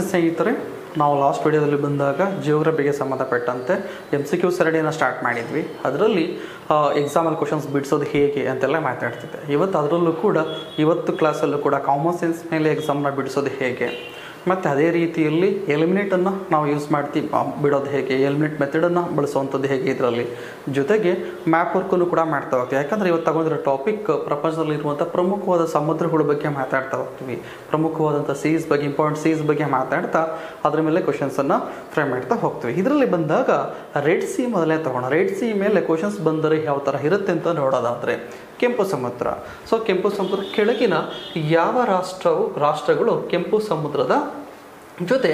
ಸ್ನೇಹಿತರೆ, ನಾವು ಲಾಸ್ಟ್ ವಿಡಿಯೋದಲ್ಲಿ ಬಂದಾಗ ಜಿಯೋಗ್ರಫಿಗೆ ಸಂಬಂಧಪಟ್ಟಂತೆ ಎಂ ಸಿ ಕ್ಯೂ ಸರಣಿಯನ್ನು ಸ್ಟಾರ್ಟ್ ಮಾಡಿದ್ವಿ. ಅದರಲ್ಲಿ ಎಕ್ಸಾಮಲ್ಲಿ ಕ್ವಶನ್ಸ್ ಬಿಡಿಸೋದು ಹೇಗೆ ಅಂತೆಲ್ಲ ಮಾತಾಡ್ತಿದ್ದೆ. ಇವತ್ತು ಅದರಲ್ಲೂ ಕೂಡ, ಇವತ್ತು ಕ್ಲಾಸಲ್ಲೂ ಕೂಡ ಕಾಮರ್ಸ್ ಸೆನ್ಸ್ ಮೇಲೆ ಎಕ್ಸಾಮ್ನ ಬಿಡಿಸೋದು ಹೇಗೆ? ಮತ್ತು ಅದೇ ರೀತಿಯಲ್ಲಿ ಎಲಿಮಿನೇಟನ್ನು ನಾವು ಯೂಸ್ ಮಾಡ್ತೀವಿ. ಬಿಡೋದು ಹೇಗೆ? ಎಲಿಮಿನೇಟ್ ಮೆಥಡನ್ನು ಬಳಸುವಂಥದ್ದು ಹೇಗೆ ಇದರಲ್ಲಿ? ಜೊತೆಗೆ ಮ್ಯಾಪ್ ವರ್ಕನ್ನು ಕೂಡ ಮಾಡ್ತಾ ಹೋಗ್ತೀವಿ. ಯಾಕಂದರೆ ಇವತ್ತು ತಗೊಂಡಿರೋ ಟಾಪಿಕ್ ಪ್ರಪಂಚದಲ್ಲಿರುವಂಥ ಪ್ರಮುಖವಾದ ಸಮುದ್ರಗಳ ಬಗ್ಗೆ ಮಾತಾಡ್ತಾ ಹೋಗ್ತೀವಿ. ಪ್ರಮುಖವಾದಂಥ ಸೀಸ್ ಬಗ್ಗೆ ಇಂಪಾರ್ಟೆಂಟ್ ಸೀಸ್ ಬಗ್ಗೆ ಮಾತಾಡ್ತಾ ಅದರ ಮೇಲೆ ಕ್ವಶನ್ಸನ್ನು ಫ್ರೈ ಮಾಡ್ತಾ ಹೋಗ್ತೀವಿ. ಇದರಲ್ಲಿ ಬಂದಾಗ ರೆಡ್ ಸಿ ಮೊದಲೇ ತಗೋಣ. ರೆಡ್ ಸಿ ಮೇಲೆ ಕ್ವಶನ್ಸ್ ಬಂದರೆ ಯಾವ ಥರ ಇರುತ್ತೆ ಅಂತ ನೋಡೋದಾದರೆ ಕೆಂಪು ಸಮುದ್ರ. ಸೊ ಕೆಂಪು ಸಮುದ್ರ ಕೆಳಗಿನ ಯಾವ ರಾಷ್ಟ್ರವು, ರಾಷ್ಟ್ರಗಳು ಕೆಂಪು ಸಮುದ್ರದ ಜೊತೆ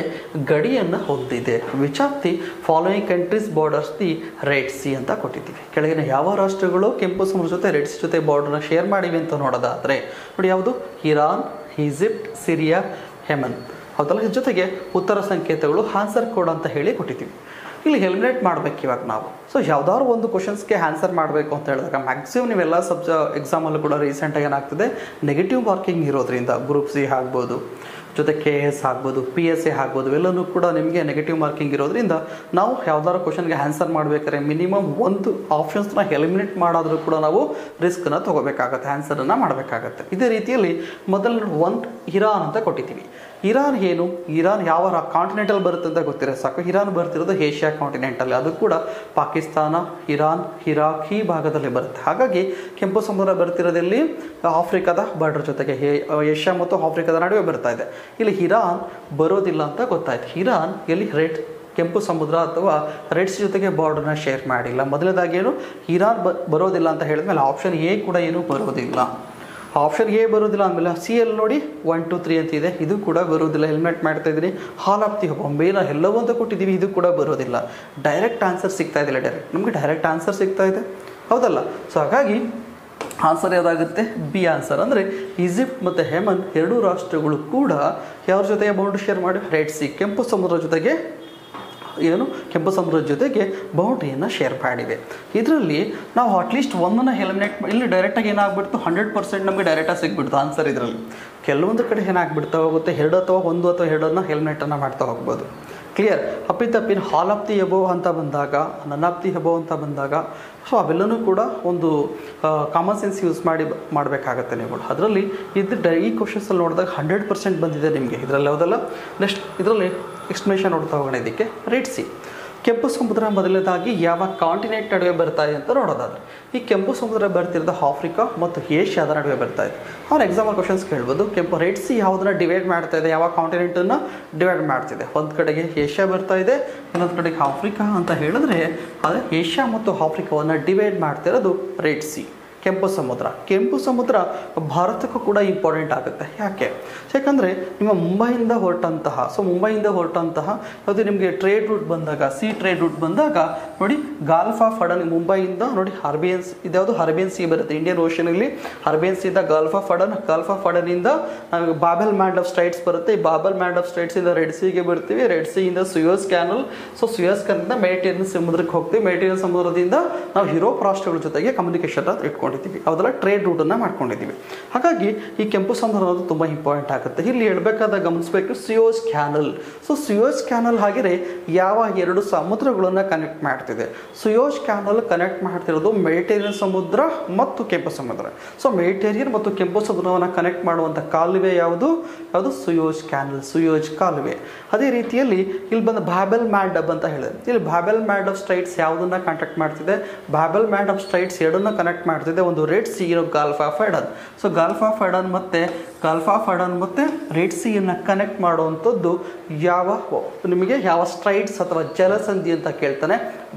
ಗಡಿಯನ್ನು ಹೊಂದಿದೆ? Which of the following countries borders the red sea ಅಂತ ಕೊಟ್ಟಿದ್ದೀವಿ. ಕೆಳಗಿನ ಯಾವ ರಾಷ್ಟ್ರಗಳು ಕೆಂಪು ಸಮುದ್ರ ಜೊತೆ ರೆಡ್ ಸಿ ಜೊತೆ ಬಾರ್ಡರ್ನ ಶೇರ್ ಮಾಡಿವೆ ಅಂತ ನೋಡೋದಾದರೆ, ನೋಡಿ ಯಾವುದು? ಇರಾನ್, ಈಜಿಪ್ಟ್, ಸಿರಿಯಾ ಹೆಮನ್ ಹೌದಲ್ಲ? ಜೊತೆಗೆ ಉತ್ತರ ಸಂಕೇತಗಳು ಆನ್ಸರ್ ಕೋಡ್ ಅಂತ ಹೇಳಿ ಕೊಟ್ಟಿದ್ದೀವಿ. ಇಲ್ಲಿ ಹೆಲ್ಮಿನೇಟ್ ಮಾಡ್ಬೇಕು ಇವಾಗ ನಾವು. ಸೊ ಯಾವ್ದಾದ್ರು ಒಂದು ಕ್ವಶನ್ಸ್ಗೆ ಆನ್ಸರ್ ಮಾಡಬೇಕು ಅಂತ ಹೇಳಿದಾಗ ಮ್ಯಾಕ್ಸಿಮಮ್ ನೀವೆಲ್ಲ ಸಬ್ಜ ಎಕ್ಸಾಮಲ್ಲೂ ಕೂಡ ರೀಸೆಂಟಾಗಿ ಏನಾಗ್ತದೆ? ನೆಗೆಟಿವ್ ಮಾರ್ಕಿಂಗ್ ಇರೋದ್ರಿಂದ ಗ್ರೂಪ್ ಸಿ ಆಗ್ಬೋದು, ಜೊತೆ ಕೆ ಎಸ್ ಆಗ್ಬೋದು ಪಿ ಎಸ್ ಎ ಆಗ್ಬೋದು ಎಲ್ಲನೂ ಕೂಡ ನಿಮಗೆ ನೆಗೆಟಿವ್ ಮಾರ್ಕಿಂಗ್ ಇರೋದ್ರಿಂದ ನಾವು ಯಾವ್ದಾದ್ರು ಕ್ವಶನ್ಗೆ ಆನ್ಸರ್ ಮಾಡಬೇಕಾದ್ರೆ ಮಿನಿಮಮ್ ಒಂದು ಆಪ್ಷನ್ಸ್ನ ಎಲಿಮಿನೇಟ್ ಮಾಡಾದರೂ ಕೂಡ ನಾವು ರಿಸ್ಕನ್ನು ತೊಗೋಬೇಕಾಗತ್ತೆ ಆನ್ಸರನ್ನು ಮಾಡಬೇಕಾಗತ್ತೆ. ಇದೇ ರೀತಿಯಲ್ಲಿ ಮೊದಲು ಒಂದು ಇರಾನ್ ಅಂತ ಕೊಟ್ಟಿದ್ದೀವಿ. ಇರಾನ್ ಏನು? ಇರಾನ್ ಯಾವ ಕಾಂಟಿನೆಂಟಲ್ ಬರುತ್ತೆ ಅಂತ ಗೊತ್ತಿರೋ ಸಾಕು. ಇರಾನ್ ಬರ್ತಿರೋದು ಏಷ್ಯಾ ಕಾಂಟಿನೆಂಟಲ್ಲಿ ಅದು ಕೂಡ ಪಾಕಿಸ್ತಾನ, ಇರಾನ್, ಇರಾಕ್ ಈ ಭಾಗದಲ್ಲಿ ಬರುತ್ತೆ. ಹಾಗಾಗಿ ಕೆಂಪು ಸಮುದ್ರ ಬರ್ತಿರೋದಲ್ಲಿ ಆಫ್ರಿಕಾದ ಬಾರ್ಡರ್ ಜೊತೆಗೆ ಏಷ್ಯಾ ಮತ್ತು ಆಫ್ರಿಕಾದ ನಡುವೆ ಬರ್ತಾ ಇದೆ. ಇಲ್ಲಿ ಇರಾನ್ ಬರೋದಿಲ್ಲ ಅಂತ ಗೊತ್ತಾಯ್ತು. ಇರಾನ್ ಎಲ್ಲಿ ರೆಡ್ ಕೆಂಪು ಸಮುದ್ರ ಅಥವಾ ರೆಡ್ಸ್ ಜೊತೆಗೆ ಬಾರ್ಡರ್ನ ಶೇರ್ ಮಾಡಿಲ್ಲ. ಮೊದಲನೇದಾಗಿ ಏನು? ಇರಾನ್ ಬರೋದಿಲ್ಲ ಅಂತ ಹೇಳಿದ್ಮೇಲೆ ಆಪ್ಷನ್ ಎ ಕೂಡ ಏನು ಬರೋದಿಲ್ಲ. ಆಪ್ಷನ್ ಎ ಬರೋದಿಲ್ಲ ಆಮೇಲೆ ಸಿ ಎಲ್ ನೋಡಿ ಒನ್ ಟು ತ್ರೀ ಅಂತ ಇದೆ. ಇದು ಕೂಡ ಬರೋದಿಲ್ಲ ಹೆಲ್ಮೆಟ್ ಮಾಡ್ತಾ ಇದ್ದೀನಿ. ಹಾಲ್ ಆಫ್ ದಿ ಬೊಂಬೆನ ಎಲ್ಲವೂ ಅಂತ ಕೊಟ್ಟಿದ್ದೀವಿ. ಇದು ಕೂಡ ಬರೋದಿಲ್ಲ ಡೈರೆಕ್ಟ್ ಆನ್ಸರ್ ಸಿಗ್ತಾ ಇದಿಲ್ಲ ಡೈರೆಕ್ಟ್ ನಮಗೆ ಡೈರೆಕ್ಟ್ ಆನ್ಸರ್ ಸಿಗ್ತಾ ಇದೆ? ಹೌದಲ್ಲ? ಸೊ ಹಾಗಾಗಿ ಆನ್ಸರ್ ಯಾವುದಾಗುತ್ತೆ? ಬಿ ಆನ್ಸರ್ ಅಂದರೆ ಈಜಿಪ್ಟ್ ಮತ್ತು ಹೇಮನ್ ಎರಡೂ ರಾಷ್ಟ್ರಗಳು ಕೂಡ ಯಾರ ಜೊತೆಗೆ ಬೌಂಡ್ರಿ ಶೇರ್ ಮಾಡಿ? ರೆಡ್ ಸಿ ಕೆಂಪು ಸಮುದ್ರ ಜೊತೆಗೆ ಏನು? ಕೆಂಪು ಸಮುದ್ರ ಜೊತೆಗೆ ಬೌಂಡ್ರಿಯನ್ನು ಶೇರ್ ಮಾಡಿವೆ ಇದರಲ್ಲಿ ನಾವು ಅಟ್ಲೀಸ್ಟ್ ಒಂದನ್ನು ಎಲಿಮಿನೇಟ್ ಇಲ್ಲಿ ಡೈರೆಕ್ಟಾಗಿ ಏನಾಗ್ಬಿಡ್ತು? ಹಂಡ್ರೆಡ್ ಪರ್ಸೆಂಟ್ ನಮಗೆ ಡೈರೆಕ್ಟಾಗಿ ಸಿಗ್ಬಿಡ್ತು ಆನ್ಸರ್ ಇದರಲ್ಲಿ. ಕೆಲವೊಂದು ಕಡೆ ಏನಾಗ್ಬಿಡ್ತಾ ಹೋಗುತ್ತೆ? ಎರಡು ಅಥವಾ ಒಂದು ಅಥವಾ ಎರಡನ್ನು ಹೆಲ್ಮೆಟನ್ನು ಮಾಡ್ತಾ ಹೋಗ್ಬೋದು. ಕ್ಲಿಯರ್ ಅಪ್ಪಿತಪ್ಪಿನ ಹಾಲ್ ಆಫ್ ದಿ ಎಬೋ ಅಂತ ಬಂದಾಗ ನನ್ ಆಫ್ ಎಬೋ ಅಂತ ಬಂದಾಗ ಸೊ ಅವೆಲ್ಲನೂ ಕೂಡ ಒಂದು ಕಾಮನ್ ಸೆನ್ಸ್ ಯೂಸ್ ಮಾಡಿ ಮಾಡಬೇಕಾಗತ್ತೆ ನೀವು. ಅದರಲ್ಲಿ ಇದು ಡ, ಈ ಕ್ವಶನ್ಸಲ್ಲಿ ನೋಡಿದಾಗ ಹಂಡ್ರೆಡ್ ಪರ್ಸೆಂಟ್ ಬಂದಿದೆ ನಿಮಗೆ. ಇದರಲ್ಲಿ ಯಾವುದಲ್ಲ? ನೆಕ್ಸ್ಟ್ ಇದರಲ್ಲಿ ಎಕ್ಸ್ಪ್ಲೇಷನ್ ನೋಡ್ತಾ ಹೋಗೋಣ ಇದಕ್ಕೆ. ರೇಟ್ ಸಿ ಕೆಂಪು ಸಮುದ್ರ ಮೊದಲನೇದಾಗಿ ಯಾವ ಕಾಂಟಿನೆಂಟ್ ನಡುವೆ ಬರ್ತಾ ಇದೆ ಅಂತ ನೋಡೋದಾದ್ರೆ, ಈ ಕೆಂಪು ಸಮುದ್ರ ಬರ್ತಿರೋದು ಆಫ್ರಿಕಾ ಮತ್ತು ಏಷ್ಯಾದ ನಡುವೆ ಬರ್ತಾ ಇದೆ. ಅವ್ರು ಎಕ್ಸಾಂಪಲ್ ಕ್ವಶನ್ಸ್ ಕೇಳ್ಬೋದು. ಕೆಂಪು ರೆಡ್ ಸಿ ಯಾವುದನ್ನ ಡಿವೈಡ್ ಮಾಡ್ತಾ ಇದೆ, ಯಾವ ಕಾಂಟಿನೆಂಟನ್ನು ಡಿವೈಡ್ ಮಾಡ್ತಿದೆ ಒಂದು ಕಡೆಗೆ ಏಷ್ಯಾ ಬರ್ತಾ ಇದೆ, ಇನ್ನೊಂದು ಕಡೆಗೆ ಆಫ್ರಿಕಾ ಅಂತ ಹೇಳಿದ್ರೆ, ಅದು ಏಷ್ಯಾ ಮತ್ತು ಆಫ್ರಿಕಾವನ್ನು ಡಿವೈಡ್ ಮಾಡ್ತಿರೋದು ರೆಡ್ ಸಿ ಕೆಂಪು ಸಮುದ್ರ. ಕೆಂಪು ಸಮುದ್ರ ಭಾರತಕ್ಕೂ ಕೂಡ ಇಂಪಾರ್ಟೆಂಟ್ ಆಗುತ್ತೆ. ಯಾಕೆ? ಯಾಕಂದರೆ ನಿಮ್ಮ ಮುಂಬೈಯಿಂದ ಹೊರಟಂತಹ ಸೊ ಮುಂಬೈಯಿಂದ ಹೊರಟಂತಹ, ಯಾವುದೇ ನಿಮಗೆ ಟ್ರೇಡ್ ರೂಟ್ ಬಂದಾಗ ಸಿ ಟ್ರೇಡ್ ರೂಟ್ ಬಂದಾಗ, ನೋಡಿ ಗಾಲ್ಫ್ ಆಫ್ ಅಡನ್ ಮುಂಬೈಯಿಂದ ನೋಡಿ ಹರ್ಬಿಯನ್ಸ್ ಇದ್ಯಾವುದು ಅರೇಬಿಯನ್ ಸಿ ಬರುತ್ತೆ. ಇಂಡಿಯನ್ ಓಷನಲ್ಲಿ Arabian ಸಿಯಿಂದ gulf of Aden gulf of ಅಡನಿಂದ ನಮಗೆ Bab el Mandeb of straits ಬರುತ್ತೆ. ಈ ಬಾಬೆಲ್ ಮ್ಯಾಂಡ್ ಆಫ್ ಸ್ಟ್ರೈಟ್ಸಿಂದ ರೆಡ್ ಸಿಗೆ ಬರ್ತೀವಿ. Red ಸಿಯಿಂದ Suez canal so Suez canal Mediterranean ಸಮುದ್ರಕ್ಕೆ ಹೋಗ್ತೀವಿ. ಮೆಡಿಟೇರಿಯನ್ ಸಮುದ್ರದಿಂದ ನಾವು ಯುರೋಪ್ ರಾಷ್ಟ್ರಗಳ ಜೊತೆಗೆ ಕಮ್ಯುನಿಕೇಷನ್ ಇಟ್ಕೊಂಡಿದ್ದೀವಿ ಅವೆಲ್ಲ ಟ್ರೇಡ್ ರೂಟನ್ನು ಮಾಡ್ಕೊಂಡಿದ್ದೀವಿ. ಹಾಗಾಗಿ ಈ ಕೆಂಪು ಸಮುದ್ರ ಅನ್ನೋದು ತುಂಬ ಇಂಪಾರ್ಟೆಂಟ್ ಆಗುತ್ತೆ. ಇಲ್ಲಿ ಹೇಳಬೇಕಾದ ಗಮನಿಸಬೇಕು Suez canal so Suez canal ಹಾಗೆಯೇ ಯಾವ ಎರಡು ಸಮುದ್ರಗಳನ್ನು ಕನೆಕ್ಟ್ ಮಾಡ್ತಿದೆ. ಸಿಯೋಸ್ ಕ್ಯಾನಲ್ ಕನೆಕ್ಟ್ ಮಾಡ್ತಿರೋದು ಮೆಡಿಟೇರಿಯನ್ ಸಮುದ್ರ ಮತ್ತು ಕೆಂಪು ಸಮುದ್ರ. ಸೊ ಮೆಡಿಟೇರಿಯನ್ ಮತ್ತು ಕೆಂಪು ಸಮುದ್ರವನ್ನು ಕನೆಕ್ಟ್ ಮಾಡುವಂಥ ಕಾಲುವೆ ಯಾವುದು? ಯಾವುದು? ಸುಯೋಜ್ ಕ್ಯಾನಲ್ ಸುಯೋಜ್ ಕಾಲುವೆ. ಅದೇ ರೀತಿಯಲ್ಲಿ ಇಲ್ಲಿ ಬಂದ ಬಾಬೆಲ್ ಮ್ಯಾಂಡಬ್ ಅಂತ ಹೇಳಿದೆ ಇಲ್ಲಿ Bab el Mandeb of straits ಯಾವುದನ್ನ ಕಾಂಟ್ಯಾಕ್ಟ್ ಮಾಡ್ತಿದೆ? Bab el Mandeb of straits ಎರಡನ್ನ ಕನೆಕ್ಟ್ ಮಾಡ್ತಿದೆ. ಒಂದು ರೆಡ್ ಸಿ ಇರೋ gulf Aden so gulf of Aden ಮತ್ತು ಗಾಲ್ಫ್ ಆಫ್ ಅಡನ್ ಮತ್ತು ರೆಡ್ ಸಿಯನ್ನು ಕನೆಕ್ಟ್ ಮಾಡುವಂಥದ್ದು ಯಾವ ನಿಮಗೆ ಯಾವ ಸ್ಟ್ರೈಟ್ಸ್ ಅಥವಾ ಜಲಸಂಧಿ ಅಂತ ಕೇಳ್ತಾನೆ?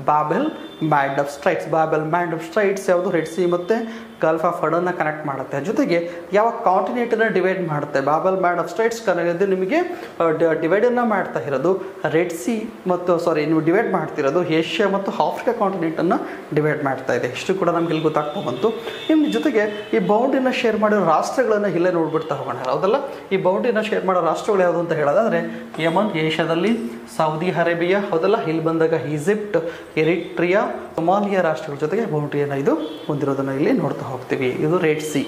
Bab el Mandeb of straits Bab el Mandeb of straits ಯಾವುದು? ರೆಡ್ ಸಿ ಮತ್ತು ಗಲ್ಫ್ ಆಫ್ ಅಡನ್ನ ಕನೆಕ್ಟ್ ಮಾಡುತ್ತೆ. ಜೊತೆಗೆ ಯಾವ ಕಾಂಟಿನೆಂಟನ್ನು ಡಿವೈಡ್ ಮಾಡುತ್ತೆ? Bab el Mandeb of straits connect ನಿಮಗೆ ಡಿವೈಡನ್ನು ಮಾಡ್ತಾ ಇರೋದು ರೆಡ್ ಸಿ ಮತ್ತು ಸಾರಿ ನೀವು ಡಿವೈಡ್ ಮಾಡ್ತಿರೋದು ಏಷ್ಯಾ ಮತ್ತು ಆಫ್ರಿಕಾ ಕಾಂಟಿನೆಂಟನ್ನು ಡಿವೈಡ್ ಮಾಡ್ತಾ ಇದೆ. ಇಷ್ಟು ಕೂಡ ನಮ್ಗೆ ಇಲ್ಲಿ ಗೊತ್ತಾಗ್ತಾ ಬಂತು. ನಿಮ್ಮ ಜೊತೆಗೆ ಈ ಬೌಂಡ್ರಿನ ಶೇರ್ ಮಾಡಿರೋ ರಾಷ್ಟ್ರಗಳನ್ನು ಇಲ್ಲೇ ನೋಡ್ಬಿಡ್ತಾ ಹೋಗೋಣ ಹೌದಲ್ಲ? ಈ ಬೌಂಡ್ರಿನ ಶೇರ್ ಮಾಡೋ ರಾಷ್ಟ್ರಗಳು ಯಾವುದು ಅಂತ ಹೇಳೋದಾದರೆ, ಯಮನ್, ಏಷ್ಯಾದಲ್ಲಿ, ಸೌದಿ ಅರೇಬಿಯಾ, ಹೌದಲ್ಲ? ಇಲ್ಲಿ ಬಂದಾಗ ಈಜಿಪ್ಟ್, ಎರಿಟ್ರಿಯಾ ಸೊಮಾಲಿಯಾ ರಾಷ್ಟ್ರಗಳ ಜೊತೆಗೆ ಬೌಂಡ್ರಿಯನ್ನು ಇದು ಹೊಂದಿರೋದನ್ನು ಇಲ್ಲಿ ನೋಡ್ತಾ ಹೋಗ್ತೀವಿ. ಇದು ರೇಟ್ ಸಿ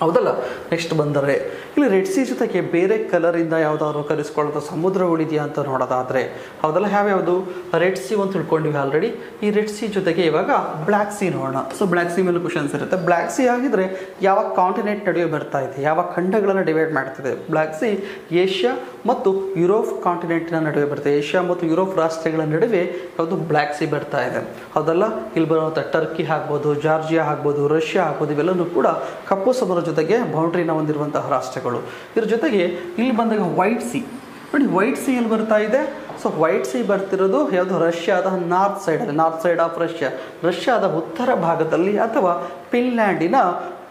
ಹೌದಲ್ಲ ನೆಕ್ಸ್ಟ್ ಬಂದರೆ, ಇಲ್ಲಿ ರೆಡ್ ಸಿ ಜೊತೆಗೆ ಬೇರೆ ಕಲರಿಂದ ಯಾವ್ದಾದ್ರು ಸಮುದ್ರ ಸಮುದ್ರಗಳಿದೆಯಾ ಅಂತ ನೋಡೋದಾದ್ರೆ, ಹೌದಲ್ಲ ಯಾವ್ಯಾವುದು ರೆಡ್ ಸಿ ಅಂತ ತಿಳ್ಕೊಂಡಿವಿ ಆಲ್ರೆಡಿ ಈ ರೆಡ್ ಸಿ ಜೊತೆಗೆ ಇವಾಗ ಬ್ಲ್ಯಾಕ್ ಸಿ ನೋಡೋಣ. ಸೊ ಬ್ಲ್ಯಾಕ್ ಸಿ ಮೇಲೆ ಕ್ವಶನ್ಸ್ ಇರುತ್ತೆ. ಬ್ಲ್ಯಾಕ್ ಸಿ ಆಗಿದ್ರೆ ಯಾವ ಕಾಂಟಿನೆಂಟ್ ನಡುವೆ ಬರ್ತಾ ಇದೆ? ಯಾವ ಖಂಡಗಳನ್ನು ಡಿವೈಡ್ ಮಾಡ್ತಿದೆ? ಬ್ಲ್ಯಾಕ್ ಸಿ ಏಷ್ಯಾ ಮತ್ತು ಯುರೋಪ್ ಕಾಂಟಿನೆಂಟ್ನ ನಡುವೆ ಬರ್ತದೆ. ಏಷ್ಯಾ ಮತ್ತು ಯುರೋಪ್ ರಾಷ್ಟ್ರಗಳ ನಡುವೆ ಯಾವುದು ಬ್ಲ್ಯಾಕ್ ಸಿ ಬರ್ತಾ ಇದೆ. ಹೌದಲ್ಲ? ಇಲ್ಲಿ ಬರುವಂಥ ಟರ್ಕಿ ಆಗ್ಬೋದು ಜಾರ್ಜಿಯಾ ಆಗ್ಬೋದು ರಷ್ಯಾ ಆಗ್ಬೋದು, ಇವೆಲ್ಲನೂ ಕೂಡ ಕಪ್ಪು ಸಮುದ್ರ ಜೊತೆಗೆ ಬೌಂಡ್ರಿನ ಹೊಂದಿರುವಂತಹ ರಾಷ್ಟ್ರಗಳು. ಇದ್ರ ಜೊತೆಗೆ ಇಲ್ಲಿ ಬಂದಾಗ ವೈಟ್ ಸಿ ನೋಡಿ ವೈಟ್ ಸಿ ಎಲ್ಲಿ ಬರ್ತಾ ಇದೆ? ಸೊ ವೈಟ್ ಸಿ ಬರ್ತಿರೋದು ಯಾವುದು? ರಷ್ಯಾದ ನಾರ್ತ್ ಸೈಡಲ್ಲಿ ನಾರ್ತ್ ಸೈಡ್ ಆಫ್ ರಷ್ಯಾ ರಷ್ಯಾದ ಉತ್ತರ ಭಾಗದಲ್ಲಿ ಅಥವಾ ಫಿನ್ಲ್ಯಾಂಡಿನ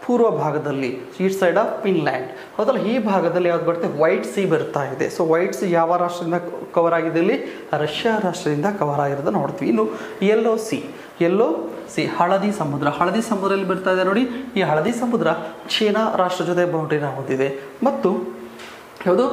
ಪೂರ್ವ ಭಾಗದಲ್ಲಿ. ಈಸ್ಟ್ ಸೈಡ್ ಆಫ್ ಫಿನ್ಲ್ಯಾಂಡ್ ಹೌದಲ್ಲ ಈ ಭಾಗದಲ್ಲಿ ಯಾವ್ದು ಬರುತ್ತೆ? ವೈಟ್ ಸಿ ಬರ್ತಾ ಇದೆ. ಸೊ ವೈಟ್ ಸಿ ಯಾವ ರಾಷ್ಟ್ರದಿಂದ ಕವರ್ ಆಗಿದೆ ಇಲ್ಲಿ? ರಷ್ಯಾ ರಾಷ್ಟ್ರದಿಂದ ಕವರ್ ಆಗಿರೋದನ್ನ ನೋಡ್ತೀವಿ. ಇನ್ನು ಯೆಲ್ಲೋ ಸಿ ಯೆಲ್ಲೋ ಸಿ, ಹಳದಿ ಸಮುದ್ರ. ಹಳದಿ ಸಮುದ್ರದಲ್ಲಿ ಬರ್ತಾ ಇದೆ ನೋಡಿ. ಈ ಹಳದಿ ಸಮುದ್ರ ಚೀನಾ ರಾಷ್ಟ್ರ ಜೊತೆ ಬೌಂಡ್ರಿನ ಹೊಂದಿದೆ. ಮತ್ತು ಯಾವುದು?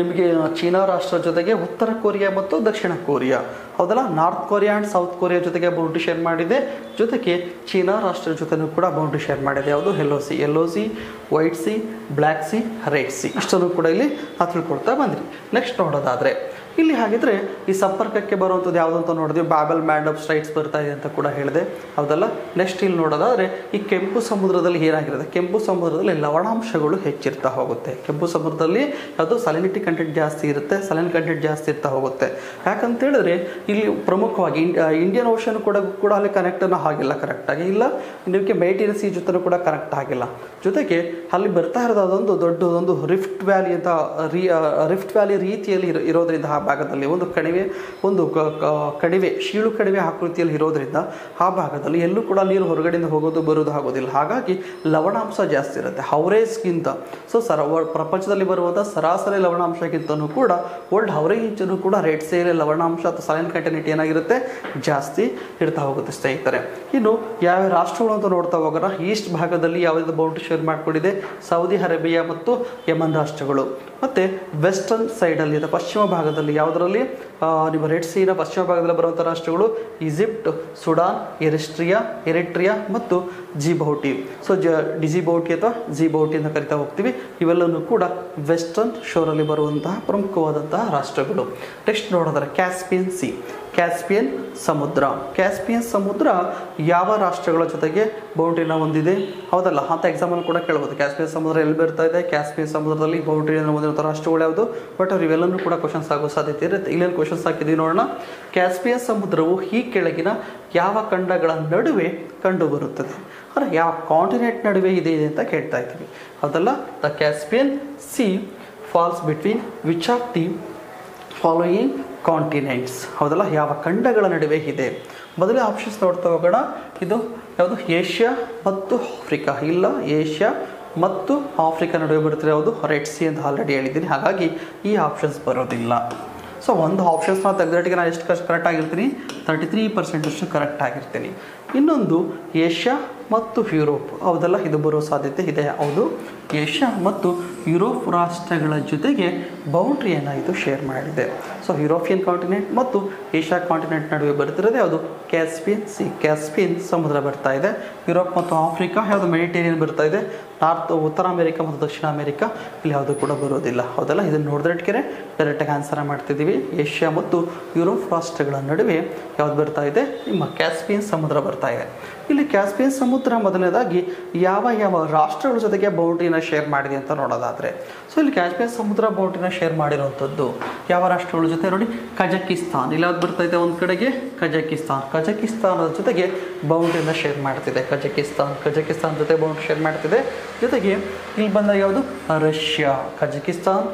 ನಿಮಗೆ ಚೀನಾ ರಾಷ್ಟ್ರ ಜೊತೆಗೆ ಉತ್ತರ ಕೊರಿಯಾ ಮತ್ತು ದಕ್ಷಿಣ ಕೊರಿಯಾ. ಹೌದಲ್ಲ? North Korea and south Korea ಜೊತೆಗೆ ಬೌಂಡ್ರಿ ಶೇರ್ ಮಾಡಿದೆ. ಜೊತೆಗೆ ಚೀನಾ ರಾಷ್ಟ್ರ ಜೊತೆನೂ ಕೂಡ ಬೌಂಡ್ರಿ ಶೇರ್ ಮಾಡಿದೆ. ಯಾವುದು? Yellow sea yellow sea white sea black sea red sea ಇಷ್ಟನ್ನು ಕೂಡ ಇಲ್ಲಿ ತಿಳ್ಕೊಡ್ತಾ ಬಂದ್ರಿ ನೆಕ್ಸ್ಟ್ ನೋಡೋದಾದರೆ ಇಲ್ಲಿ ಹಾಗಿದ್ರೆ ಈ ಸಂಪರ್ಕಕ್ಕೆ ಬರುವಂಥದ್ದು ಯಾವುದು ಅಂತ ನೋಡಿದ್ವಿ ಬ್ಯಾಬಲ್ ಮ್ಯಾಂಡಪ್ ಸ್ಟ್ರೈಟ್ಸ್ ಬರ್ತಾ ಇದೆ ಅಂತ ಕೂಡ ಹೇಳಿದೆ. ಹೌದಲ್ಲ? ನೆಕ್ಸ್ಟ್ ಇಲ್ಲಿ ನೋಡೋದಾದ್ರೆ ಈ ಕೆಂಪು ಸಮುದ್ರದಲ್ಲಿ ಏನಾಗಿರುತ್ತೆ? ಕೆಂಪು ಸಮುದ್ರದಲ್ಲಿ ಲವಣಾಂಶಗಳು ಹೆಚ್ಚಿರ್ತಾ ಹೋಗುತ್ತೆ. ಕೆಂಪು ಸಮುದ್ರದಲ್ಲಿ ಅದು ಸಲಿನಿಟಿ ಕಂಟೆಂಟ್ ಜಾಸ್ತಿ ಇರುತ್ತೆ ಸಲಿನ್ ಕಂಟೆಂಟ್ ಜಾಸ್ತಿ ಇರ್ತಾ ಹೋಗುತ್ತೆ. ಯಾಕಂತ ಹೇಳಿದ್ರೆ ಇಲ್ಲಿ ಪ್ರಮುಖವಾಗಿ ಇಂಡಿಯನ್ ಓಷನ್ ಕೂಡ ಕೂಡ ಅಲ್ಲಿ ಕನೆಕ್ಟ್ ಆಗಿಲ್ಲ ಕರೆಕ್ಟಾಗಿ ಇಲ್ಲ, ನಿಮಗೆ ಮೇಟಿನ ಸಿ ಜೊತೆ ಕೂಡ ಕನೆಕ್ಟ್ ಆಗಿಲ್ಲ. ಜೊತೆಗೆ ಅಲ್ಲಿ ಬರ್ತಾ ಇರೋದು ಅದೊಂದು ದೊಡ್ಡದೊಂದು ರಿಫ್ಟ್ ವ್ಯಾಲಿ ಅಂತ ರಿಫ್ಟ್ ವ್ಯಾಲಿ ರೀತಿಯಲ್ಲಿ ಇರೋ- ಇರೋದ್ರಿಂದ ಭಾಗದಲ್ಲಿ ಒಂದು ಕಣಿವೆ, ಒಂದು ಕ- ಕ- ಕಣಿವೆ, ಶೀಳು ಕಣಿವೆ ಆಕೃತಿಯಲ್ಲಿ ಇರೋದ್ರಿಂದ ಆ ಭಾಗದಲ್ಲಿ ಎಲ್ಲೂ ಕೂಡ ನೀರು ಹೊರಗಡೆಯಿಂದ ಹೋಗೋದು ಬರೋದು ಆಗೋದಿಲ್ಲ. ಹಾಗಾಗಿ ಲವಣಾಂಶ ಜಾಸ್ತಿ ಇರುತ್ತೆ. ಹೌರೇಸ್ಗಿಂತ ಸೊ ಸರ ಪ್ರಪಂಚದಲ್ಲಿ ಬರುವಂಥ ಸರಾಸರಿ ಲವಣಾಂಶಕ್ಕಿಂತನೂ ಕೂಡ ವರ್ಲ್ಡ್ ಹವರೇಜನ್ನು ಕೂಡ ರೆಡ್ ಸೇರಿ ಲವಣಾಂಶ ಅಥವಾ ಸಲೈನ್ ಕಂಟೆನಿಟಿ ಏನಾಗಿರುತ್ತೆ? ಜಾಸ್ತಿ ಇರ್ತಾ ಹೋಗುತ್ತೆ ಸ್ನೇಹಿತರೆ. ಇನ್ನು ಯಾವ ರಾಷ್ಟ್ರಗಳು ಅಂತ ನೋಡ್ತಾ ಹೋಗೋಣ. ಈಸ್ಟ್ ಭಾಗದಲ್ಲಿ ಯಾವುದೇ ಬೌಂಡ್ರಿ ಶೇರ್ ಮಾಡಿಕೊಂಡಿದೆ? ಸೌದಿ ಅರೇಬಿಯಾ ಮತ್ತು ಯಮನ್ ರಾಷ್ಟ್ರಗಳು. ಮತ್ತು ವೆಸ್ಟರ್ನ್ ಸೈಡಲ್ಲಿ ಅಥವಾ ಪಶ್ಚಿಮ ಭಾಗದಲ್ಲಿ ಯಾವುದರಲ್ಲಿ? ನಿಮ್ಮ ರೆಡ್ ಸೀನ ಪಶ್ಚಿಮ ಭಾಗದಲ್ಲಿ ಬರುವಂಥ ರಾಷ್ಟ್ರಗಳು ಈಜಿಪ್ಟ್, ಸುಡಾನ್, ಎರಿಸ್ಟ್ರಿಯಾ, ಎರಿಟ್ರಿಯಾ ಮತ್ತು ಜಿಬೌಟಿ. ಸೊ ಜ, ಡಿಜಿಬೌಟಿ ಅಥವಾ ಜಿಬೌಟಿ ಅಂತ ಕರಿತಾ ಹೋಗ್ತೀವಿ. ಇವೆಲ್ಲವೂ ಕೂಡ ವೆಸ್ಟರ್ನ್ ಶೋರಲ್ಲಿ ಬರುವಂತಹ ಪ್ರಮುಖವಾದಂತಹ ರಾಷ್ಟ್ರಗಳು. ನೆಕ್ಸ್ಟ್ ನೋಡೋದಾದ್ರೆ ಕ್ಯಾಸ್ಪಿಯನ್ ಸಿ ಕ್ಯಾಸ್ಪಿಯನ್ ಸಮುದ್ರ. ಕ್ಯಾಸ್ಪಿಯನ್ ಸಮುದ್ರ ಯಾವ ರಾಷ್ಟ್ರಗಳ ಜೊತೆಗೆ ಬೌಂಡ್ರಿನ ಹೊಂದಿದೆ? ಹೌದಲ್ಲ? ಅಂತ ಎಕ್ಸಾಂಪಲ್ ಕೂಡ ಕೇಳ್ಬೋದು. ಕ್ಯಾಸ್ಪಿಯನ್ ಸಮುದ್ರ ಎಲ್ಲಿ ಬರ್ತಾ ಇದೆ? ಕ್ಯಾಸ್ಪಿಯನ್ ಸಮುದ್ರದಲ್ಲಿ ಬೌಂಡ್ರಿಯನ್ನು ಹೊಂದಿರುವಂಥ ರಾಷ್ಟ್ರಗಳು ಯಾವುದು? ಬಟ್ ಅವ್ರು ಇವೆಲ್ಲನೂ ಕೂಡ ಕ್ವಶನ್ಸ್ ಆಗೋ ಸಾಧ್ಯತೆ ಇರುತ್ತೆ. ಇಲ್ಲೇನು ಕ್ವಶನ್ಸ್ ಹಾಕಿದ್ದೀವಿ ನೋಡೋಣ. ಕ್ಯಾಸ್ಪಿಯನ್ ಸಮುದ್ರವು ಈ ಕೆಳಗಿನ ಯಾವ ಖಂಡಗಳ ನಡುವೆ ಕಂಡುಬರುತ್ತದೆ? ಅಂದರೆ ಯಾವ ಕಾಂಟಿನೆಂಟ್ ನಡುವೆ ಇದೆ ಇದೆ ಅಂತ ಕೇಳ್ತಾ ಇದ್ದೀವಿ. ಅದಲ್ಲ the Caspian sea falls between which of the following continents ಹೌದಲ್ಲ? ಯಾವ ಖಂಡಗಳ ನಡುವೆ ಇದೆ? ಮೊದಲೇ ಆಪ್ಷನ್ಸ್ ನೋಡ್ತಾ ಹೋಗೋಣ. ಇದು ಯಾವುದು? ಏಷ್ಯಾ ಮತ್ತು ಆಫ್ರಿಕಾ. ಇಲ್ಲ, ಏಷ್ಯಾ ಮತ್ತು ಆಫ್ರಿಕಾ ನಡುವೆ ಬರುತ್ತೆ ಯಾವುದು? ರೆಡ್ ಸಿ ಅಂತ ಆಲ್ರೆಡಿ ಹೇಳಿದ್ದೀನಿ. ಹಾಗಾಗಿ ಈ ಆಪ್ಷನ್ಸ್ ಬರೋದಿಲ್ಲ. ಸೊ ಒಂದು ಆಪ್ಷನ್ಸ್ ಆಪ್ಷನ್ಸ್ನ ತೆಗೆದಟ್ಟಿಗೆ ನಾನು ಎಷ್ಟು ಕರೆಕ್ಟ್ ಆಗಿರ್ತೀನಿ? ತರ್ಟಿ ತ್ರೀ ಪರ್ಸೆಂಟ್ ಅಷ್ಟು ಕರೆಕ್ಟ್ ಆಗಿರ್ತೀನಿ. ಇನ್ನೊಂದು, ಏಷ್ಯಾ ಮತ್ತು ಯುರೋಪ್. ಹೌದಲ್ಲ? ಇದು ಬರೋ ಸಾಧ್ಯತೆ ಇದೆ. ಹೌದು. ಏಷ್ಯಾ ಮತ್ತು ಯುರೋಪ್ ರಾಷ್ಟ್ರಗಳ ಜೊತೆಗೆ ಬೌಂಡ್ರಿಯನ್ನು ಇದು ಶೇರ್ ಮಾಡಿದೆ. ಸೊ ಯುರೋಪಿಯನ್ ಕಾಂಟಿನೆಂಟ್ ಮತ್ತು ಏಷ್ಯಾ ಕಾಂಟಿನೆಂಟ್ ನಡುವೆ ಬರ್ತಿರೋದು ಅದು ಕ್ಯಾಸ್ಪಿಯನ್ ಸಿ ಕ್ಯಾಸ್ಪಿಯನ್ ಸಮುದ್ರ ಬರ್ತಾ ಇದೆ. ಯುರೋಪ್ ಮತ್ತು ಆಫ್ರಿಕಾ ಯಾವುದು ಮೆಡಿಟೇರಿಯನ್ ಬರ್ತಾ ಇದೆ. ನಾರ್ತ್, ಉತ್ತರ ಅಮೆರಿಕ ಮತ್ತು ದಕ್ಷಿಣ ಅಮೆರಿಕ ಇಲ್ಲಿ ಯಾವುದು ಕೂಡ ಬರೋದಿಲ್ಲ. ಹೌದಲ್ಲ? ಇದನ್ನು ನೋಡಿದ್ರೆ ಡೈರೆಕ್ಟಾಗಿ ಆನ್ಸರ್ ಮಾಡ್ತಿದ್ದೀವಿ. ಏಷ್ಯಾ ಮತ್ತು ಯುರೋಪ್ ರಾಷ್ಟ್ರಗಳ ನಡುವೆ ಯಾವ್ದು ಬರ್ತಾ ಇದೆ? ನಿಮ್ಮ ಕ್ಯಾಸ್ಪಿಯನ್ ಸಮುದ್ರ ಬರ್ತಾ ಇದೆ. ಇಲ್ಲಿ ಕ್ಯಾಸ್ಪಿಯನ್ ಸಮುದ್ರ ಮೊದಲನೇದಾಗಿ ಯಾವ ಯಾವ ರಾಷ್ಟ್ರಗಳ ಜೊತೆಗೆ ಬೌಂಡ್ರಿನ ಶೇರ್ ಮಾಡಿದೆ ಅಂತ ನೋಡೋದಾದರೆ. ಸೊ ಇಲ್ಲಿ ಕ್ಯಾಸ್ಪಿಯನ್ ಸಮುದ್ರ ಬೌಂಡ್ರಿನ ಶೇರ್ ಮಾಡಿರುವಂಥದ್ದು ಯಾವ ರಾಷ್ಟ್ರಗಳ ಜೊತೆ ನೋಡಿ? ಕಜಕಿಸ್ತಾನ್. ಯಾವ್ದು ಬರ್ತಾ ಇದೆ ಒಂದು ಕಡೆಗೆ? ಕಜಕಿಸ್ತಾನ್. ಕಜಕಿಸ್ತಾನದ ಜೊತೆಗೆ ಬೌಂಡ್ರಿನ ಶೇರ್ ಮಾಡ್ತಿದೆ. ಕಜಕಿಸ್ತಾನ್ ಕಜಕಿಸ್ತಾನ್ ಜೊತೆ ಬೌಂಡ್ರಿ ಶೇರ್ ಮಾಡ್ತಿದೆ. ಜೊತೆಗೆ ಇಲ್ಲಿ ಬಂದಾಗ ಯಾವುದು? Russia, Kazakhstan.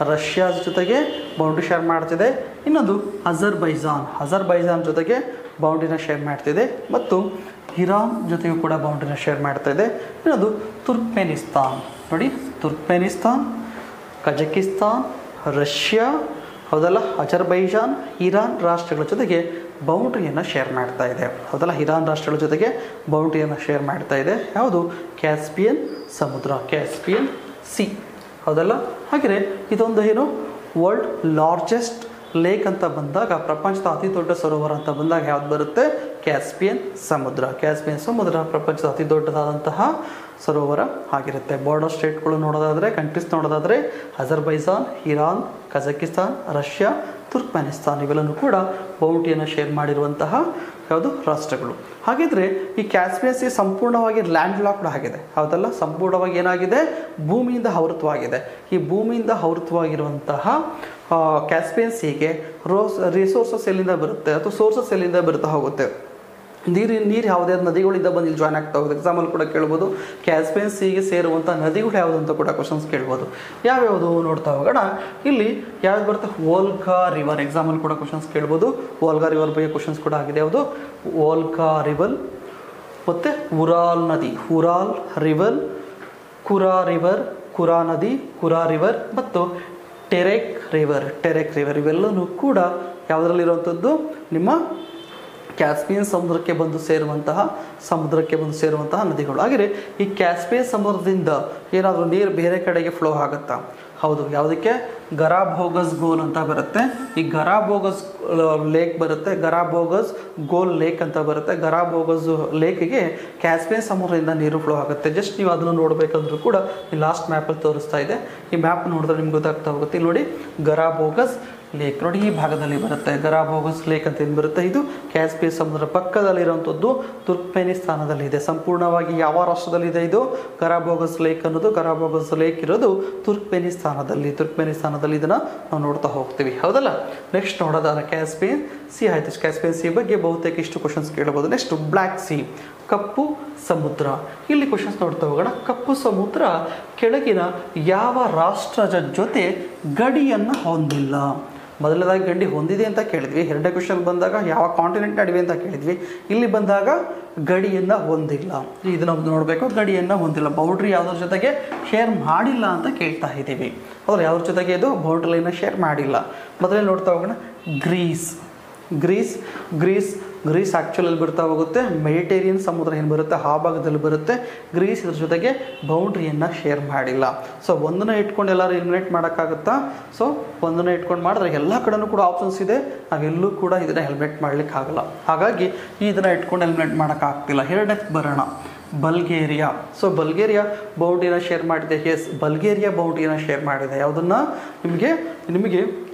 ರಷ್ಯಾದ ಜೊತೆಗೆ ಬೌಂಡ್ರಿ ಶೇರ್ ಮಾಡ್ತಿದೆ. ಇನ್ನೊಂದು ಅಜರ್ಬೈಜಾನ್. ಅಜರ್ಬೈಜಾನ್ ಜೊತೆಗೆ ಬೌಂಡ್ರಿನ ಶೇರ್ ಮಾಡ್ತಿದೆ. ಮತ್ತು ಇರಾನ್ ಜೊತೆಗೂ ಕೂಡ ಬೌಂಡ್ರಿನ ಶೇರ್ ಮಾಡ್ತಾ ಇದೆ. ಇನ್ನೊಂದು ತುರ್ಕ್ಮೆನಿಸ್ತಾನ್. ನೋಡಿ, ತುರ್ಕ್ಮೆನಿಸ್ತಾನ್, ಕಜಕಿಸ್ತಾನ್, ರಷ್ಯಾ, ಹೌದಲ್ಲ? ಅಜರ್ಬೈಜಾನ್, ಇರಾನ್ ರಾಷ್ಟ್ರಗಳ ಜೊತೆಗೆ ಬೌಂಡ್ರಿಯನ್ನು ಶೇರ್ ಮಾಡ್ತಾ ಇದೆ. ಹೌದಲ್ಲ? ಇರಾನ್ ರಾಷ್ಟ್ರಗಳ ಜೊತೆಗೆ ಬೌಂಡ್ರಿಯನ್ನು ಶೇರ್ ಮಾಡ್ತಾ ಇದೆ. ಯಾವುದು? ಕ್ಯಾಸ್ಪಿಯನ್ ಸಮುದ್ರ ಕ್ಯಾಸ್ಪಿಯನ್ ಸಿ ಹೌದಲ್ಲ? ಹಾಗೆಯೇ ಇದೊಂದು ಏನು? ವರ್ಲ್ಡ್ ಲಾರ್ಜೆಸ್ಟ್ ಲೇಕ್ ಅಂತ ಬಂದಾಗ, ಪ್ರಪಂಚದ ಅತಿ ದೊಡ್ಡ ಸರೋವರ ಅಂತ ಬಂದಾಗ ಯಾವ್ದು ಬರುತ್ತೆ? ಕ್ಯಾಸ್ಪಿಯನ್ ಸಮುದ್ರ. ಕ್ಯಾಸ್ಪಿಯನ್ ಸಮುದ್ರ ಪ್ರಪಂಚದ ಅತಿ ದೊಡ್ಡದಾದಂತಹ ಸರೋವರ ಆಗಿರುತ್ತೆ. ಬಾರ್ಡರ್ ಸ್ಟೇಟ್ಗಳು ನೋಡೋದಾದರೆ ಕಂಟ್ರೀಸ್ ನೋಡೋದಾದರೆ Azerbaijan Iran Kazakhstan Russia Turkmenistan ಇವೆಲ್ಲನೂ ಕೂಡ ಬೌಂಟಿಯನ್ನು ಶೇರ್ ಮಾಡಿರುವಂತಹ ಯಾವುದು? ರಾಷ್ಟ್ರಗಳು. ಹಾಗಿದ್ರೆ ಈ ಕ್ಯಾಸ್ಪಿಯನ್ ಸಿ ಸಂಪೂರ್ಣವಾಗಿ ಲ್ಯಾಂಡ್ ಲಾಕ್ಡ್ ಆಗಿದೆ. ಹೌದಲ್ಲ? ಸಂಪೂರ್ಣವಾಗಿ ಏನಾಗಿದೆ? ಭೂಮಿಯಿಂದ ಆವೃತವಾಗಿದೆ. ಈ ಭೂಮಿಯಿಂದ ಆವೃತವಾಗಿರುವಂತಹ ಕ್ಯಾಸ್ಪಿಯನ್ ಸಿಗೆ ರೋಸ್ ರಿಸೋರ್ಸಸ್ ಎಲ್ಲಿಂದ ಬರುತ್ತೆ? ಅಥವಾ ಸೋರ್ಸಸ್ ಎಲ್ಲಿಂದ ಬರ್ತಾ ಹೋಗುತ್ತೆ? ನೀರು ನೀರು ಯಾವುದೇ ನದಿಗಳಿಂದ ಬಂದು ಇಲ್ಲಿ ಜಾಯ್ನ್ ಆಗ್ತಾ ಹೋಗುತ್ತೆ. ಎಕ್ಸಾಂಪಲ್ ಕೂಡ ಕೇಳ್ಬೋದು. ಕ್ಯಾಸ್ಪಿಯನ್ ಸಿಗೆ ಸೇರುವಂಥ ನದಿಗಳು ಯಾವುದು ಅಂತ ಕೂಡ ಕ್ವಶನ್ಸ್ ಕೇಳ್ಬೋದು. ಯಾವ್ಯಾವುದು ನೋಡ್ತಾ ಹೋಗೋಣ. ಇಲ್ಲಿ ಯಾವ್ದು ಬರುತ್ತೆ? ವೋಲ್ಕಾ ರಿವರ್ ಎಕ್ಸಾಂಪಲ್ ಕೂಡ ಕ್ವಶನ್ಸ್ ಕೇಳ್ಬೋದು. ವೋಲ್ಗಾ ರಿವರ್ ಬಗ್ಗೆ ಕ್ವಶನ್ಸ್ ಕೂಡ ಆಗಿದೆ. ಯಾವುದು? ವೋಲ್ಕಾ ರಿವಲ್ ಮತ್ತು ಉರಾಲ್ ನದಿ. ಉರಾಲ್ ರಿವಲ್ ಕುರಾ ರಿವರ್ ಕುರಾ ನದಿ ಕುರಾ ರಿವರ್ ಮತ್ತು ಟೆರೆಕ್ ರಿವರ್ ಟೆರೆಕ್ ರಿವರ್ ಇವೆಲ್ಲವೂ ಕೂಡ ಯಾವುದರಲ್ಲಿರುವಂಥದ್ದು? ನಿಮ್ಮ ಕ್ಯಾಸ್ಪಿಯನ್ ಸಮುದ್ರಕ್ಕೆ ಬಂದು ಸೇರುವಂತಹ, ಸಮುದ್ರಕ್ಕೆ ಬಂದು ಸೇರುವಂತಹ ನದಿಗಳು. ಹಾಗೆಯೇ ಈ ಕ್ಯಾಸ್ಪಿಯನ್ ಸಮುದ್ರದಿಂದ ಏನಾದರೂ ನೀರು ಬೇರೆ ಕಡೆಗೆ ಫ್ಲೋ ಆಗುತ್ತಾ? ಹೌದು, ಯಾವುದಕ್ಕೆ? ಗರಾಬೋಗಸ್ ಗೋಲ್ ಅಂತ ಬರುತ್ತೆ. ಈ ಗರಾಬೋಗಸ್ ಲೇಕ್ ಬರುತ್ತೆ. ಗರಾಬೋಗಸ್ ಗೋಲ್ ಲೇಕ್ ಅಂತ ಬರುತ್ತೆ. ಗರಾಬೋಗಸ್ ಲೇಕಿಗೆ ಕ್ಯಾಸ್ಪಿಯನ್ ಸಮುದ್ರದಿಂದ ನೀರು ಫ್ಲೋ ಆಗುತ್ತೆ. ಜಸ್ಟ್ ನೀವು ಅದನ್ನು ನೋಡಬೇಕಂದ್ರೂ ಕೂಡ ಈ ಲಾಸ್ಟ್ ಮ್ಯಾಪಲ್ಲಿ ತೋರಿಸ್ತಾ ಇದೆ. ಈ ಮ್ಯಾಪ್ ನೋಡಿದ್ರೆ ನಿಮ್ಗೆ ಗೊತ್ತಾಗ್ತಾ ಹೋಗುತ್ತೆ. ಇಲ್ಲಿ ನೋಡಿ ಗರಾಬೋಗಸ್ ಲೇಕ್ ನೋಡಿ, ಈ ಭಾಗದಲ್ಲಿ ಬರುತ್ತೆ. ಗರಾಬೋಗಸ್ ಲೇಕ್ ಅಂತ ಏನು ಬರುತ್ತೆ? ಇದು ಕ್ಯಾಸ್ಪಿಯನ್ ಸಮುದ್ರ ಪಕ್ಕದಲ್ಲಿರುವಂಥದ್ದು. ತುರ್ಕ್ಮೆನಿಸ್ತಾನದಲ್ಲಿದೆ ಸಂಪೂರ್ಣವಾಗಿ ಯಾವ ರಾಷ್ಟ್ರದಲ್ಲಿದೆ ಇದು ಗರಾಬೋಗಸ್ ಲೇಕ್ ಅನ್ನೋದು ಗರಾಬೋಗಸ್ ಲೇಕ್ ಇರೋದು ತುರ್ಕ್ಮೆನಿಸ್ತಾನದಲ್ಲಿ ತುರ್ಕ್ಮೆನಿಸ್ತಾನದಲ್ಲಿ ಇದನ್ನು ನಾವು ನೋಡ್ತಾ ಹೋಗ್ತೀವಿ. ಹೌದಲ್ಲ? ನೆಕ್ಸ್ಟ್ ನೋಡೋದಾದ್ರೆ ಕ್ಯಾಸ್ಪಿಯನ್ ಸಿ. ಆಯ್ತು. ಕ್ಯಾಸ್ಪಿಯನ್ ಸಿ ಬಗ್ಗೆ ಬಹುತೇಕ ಇಷ್ಟು ಕ್ವಶನ್ಸ್ ಕೇಳಬಹುದು ನೆಕ್ಸ್ಟ್ ಬ್ಲ್ಯಾಕ್ ಸಿ. ಕಪ್ಪು ಸಮುದ್ರ. ಇಲ್ಲಿ ಕ್ವಶನ್ಸ್ ನೋಡ್ತಾ ಹೋಗೋಣ. ಕಪ್ಪು ಸಮುದ್ರ ಕೆಳಗಿನ ಯಾವ ರಾಷ್ಟ್ರದ ಜೊತೆ ಗಡಿಯನ್ನು ಹೊಂದಿಲ್ಲ? ಮೊದಲನೇದಾಗಿ ಗಂಡಿ ಹೊಂದಿದೆ ಅಂತ ಕೇಳಿದ್ವಿ. ಎರಡನೇ ಕ್ವಶನ್ ಬಂದಾಗ ಯಾವ ಕಾಂಟಿನೆಂಟ್ ನಡುವೆ ಅಂತ ಕೇಳಿದ್ವಿ. ಇಲ್ಲಿ ಬಂದಾಗ ಗಡಿಯನ್ನು ಹೊಂದಿಲ್ಲ. ಇದನ್ನ ನೋಡಬೇಕು, ಗಡಿಯನ್ನು ಹೊಂದಿಲ್ಲ. ಬೌಂಡ್ರಿ ಯಾವುದ್ರ ಜೊತೆಗೆ ಶೇರ್ ಮಾಡಿಲ್ಲ ಅಂತ ಕೇಳ್ತಾ ಇದ್ದೀವಿ. ಆದರೆ ಯಾವ್ದ್ರ ಜೊತೆಗೆ ಇದು? ಬೌಂಡ್ರಿಯನ್ನು ಶೇರ್ ಮಾಡಿಲ್ಲ. ಮೊದಲೇ ನೋಡ್ತಾ ಹೋಗೋಣ. Greece Greece Greece Greece actually ಬರ್ತಾ ಹೋಗುತ್ತೆ. ಮೆಡಿಟೇರಿಯನ್ ಸಮುದ್ರ ಏನು ಬರುತ್ತೆ? ಆ ಭಾಗದಲ್ಲಿ ಬರುತ್ತೆ. ಗ್ರೀಸ್ ಇದ್ರ ಜೊತೆಗೆ ಬೌಂಡ್ರಿಯನ್ನು ಶೇರ್ ಮಾಡಿಲ್ಲ. ಸೊ ಒಂದನ್ನ ಇಟ್ಕೊಂಡು ಎಲ್ಲರೂ ಎಲಿಮಿನೇಟ್ ಮಾಡೋಕ್ಕಾಗುತ್ತಾ? ಸೊ ಒಂದನ್ನ ಇಟ್ಕೊಂಡು ಮಾಡಿದ್ರೆ ಎಲ್ಲ ಕಡೆನೂ ಕೂಡ ಆಪ್ಷನ್ಸ್ ಇದೆ. ನಾವೆಲ್ಲೂ ಕೂಡ ಇದನ್ನು ಹೆಲ್ಮೆಟ್ ಮಾಡ್ಲಿಕ್ಕೆ ಆಗಲ್ಲ. ಹಾಗಾಗಿ, ಇದನ್ನು ಇಟ್ಕೊಂಡು ಎಲಿಮಿನೇಟ್ ಮಾಡೋಕ್ಕಾಗ್ತಿಲ್ಲ ಎರಡಕ್ಕೆ ಬರೋಣ. ಬಲ್ಗೇರಿಯಾ ಸೊ ಬಲ್ಗೇರಿಯಾ ಬೌಂಡ್ರಿನ ಶೇರ್ ಮಾಡಿದೆ. ಎಸ್ ಬಲ್ಗೇರಿಯಾ ಬೌಂಡ್ರಿನ ಶೇರ್ ಮಾಡಿದೆ. ಯಾವುದನ್ನು? ನಿಮಗೆ ನಿಮಗೆ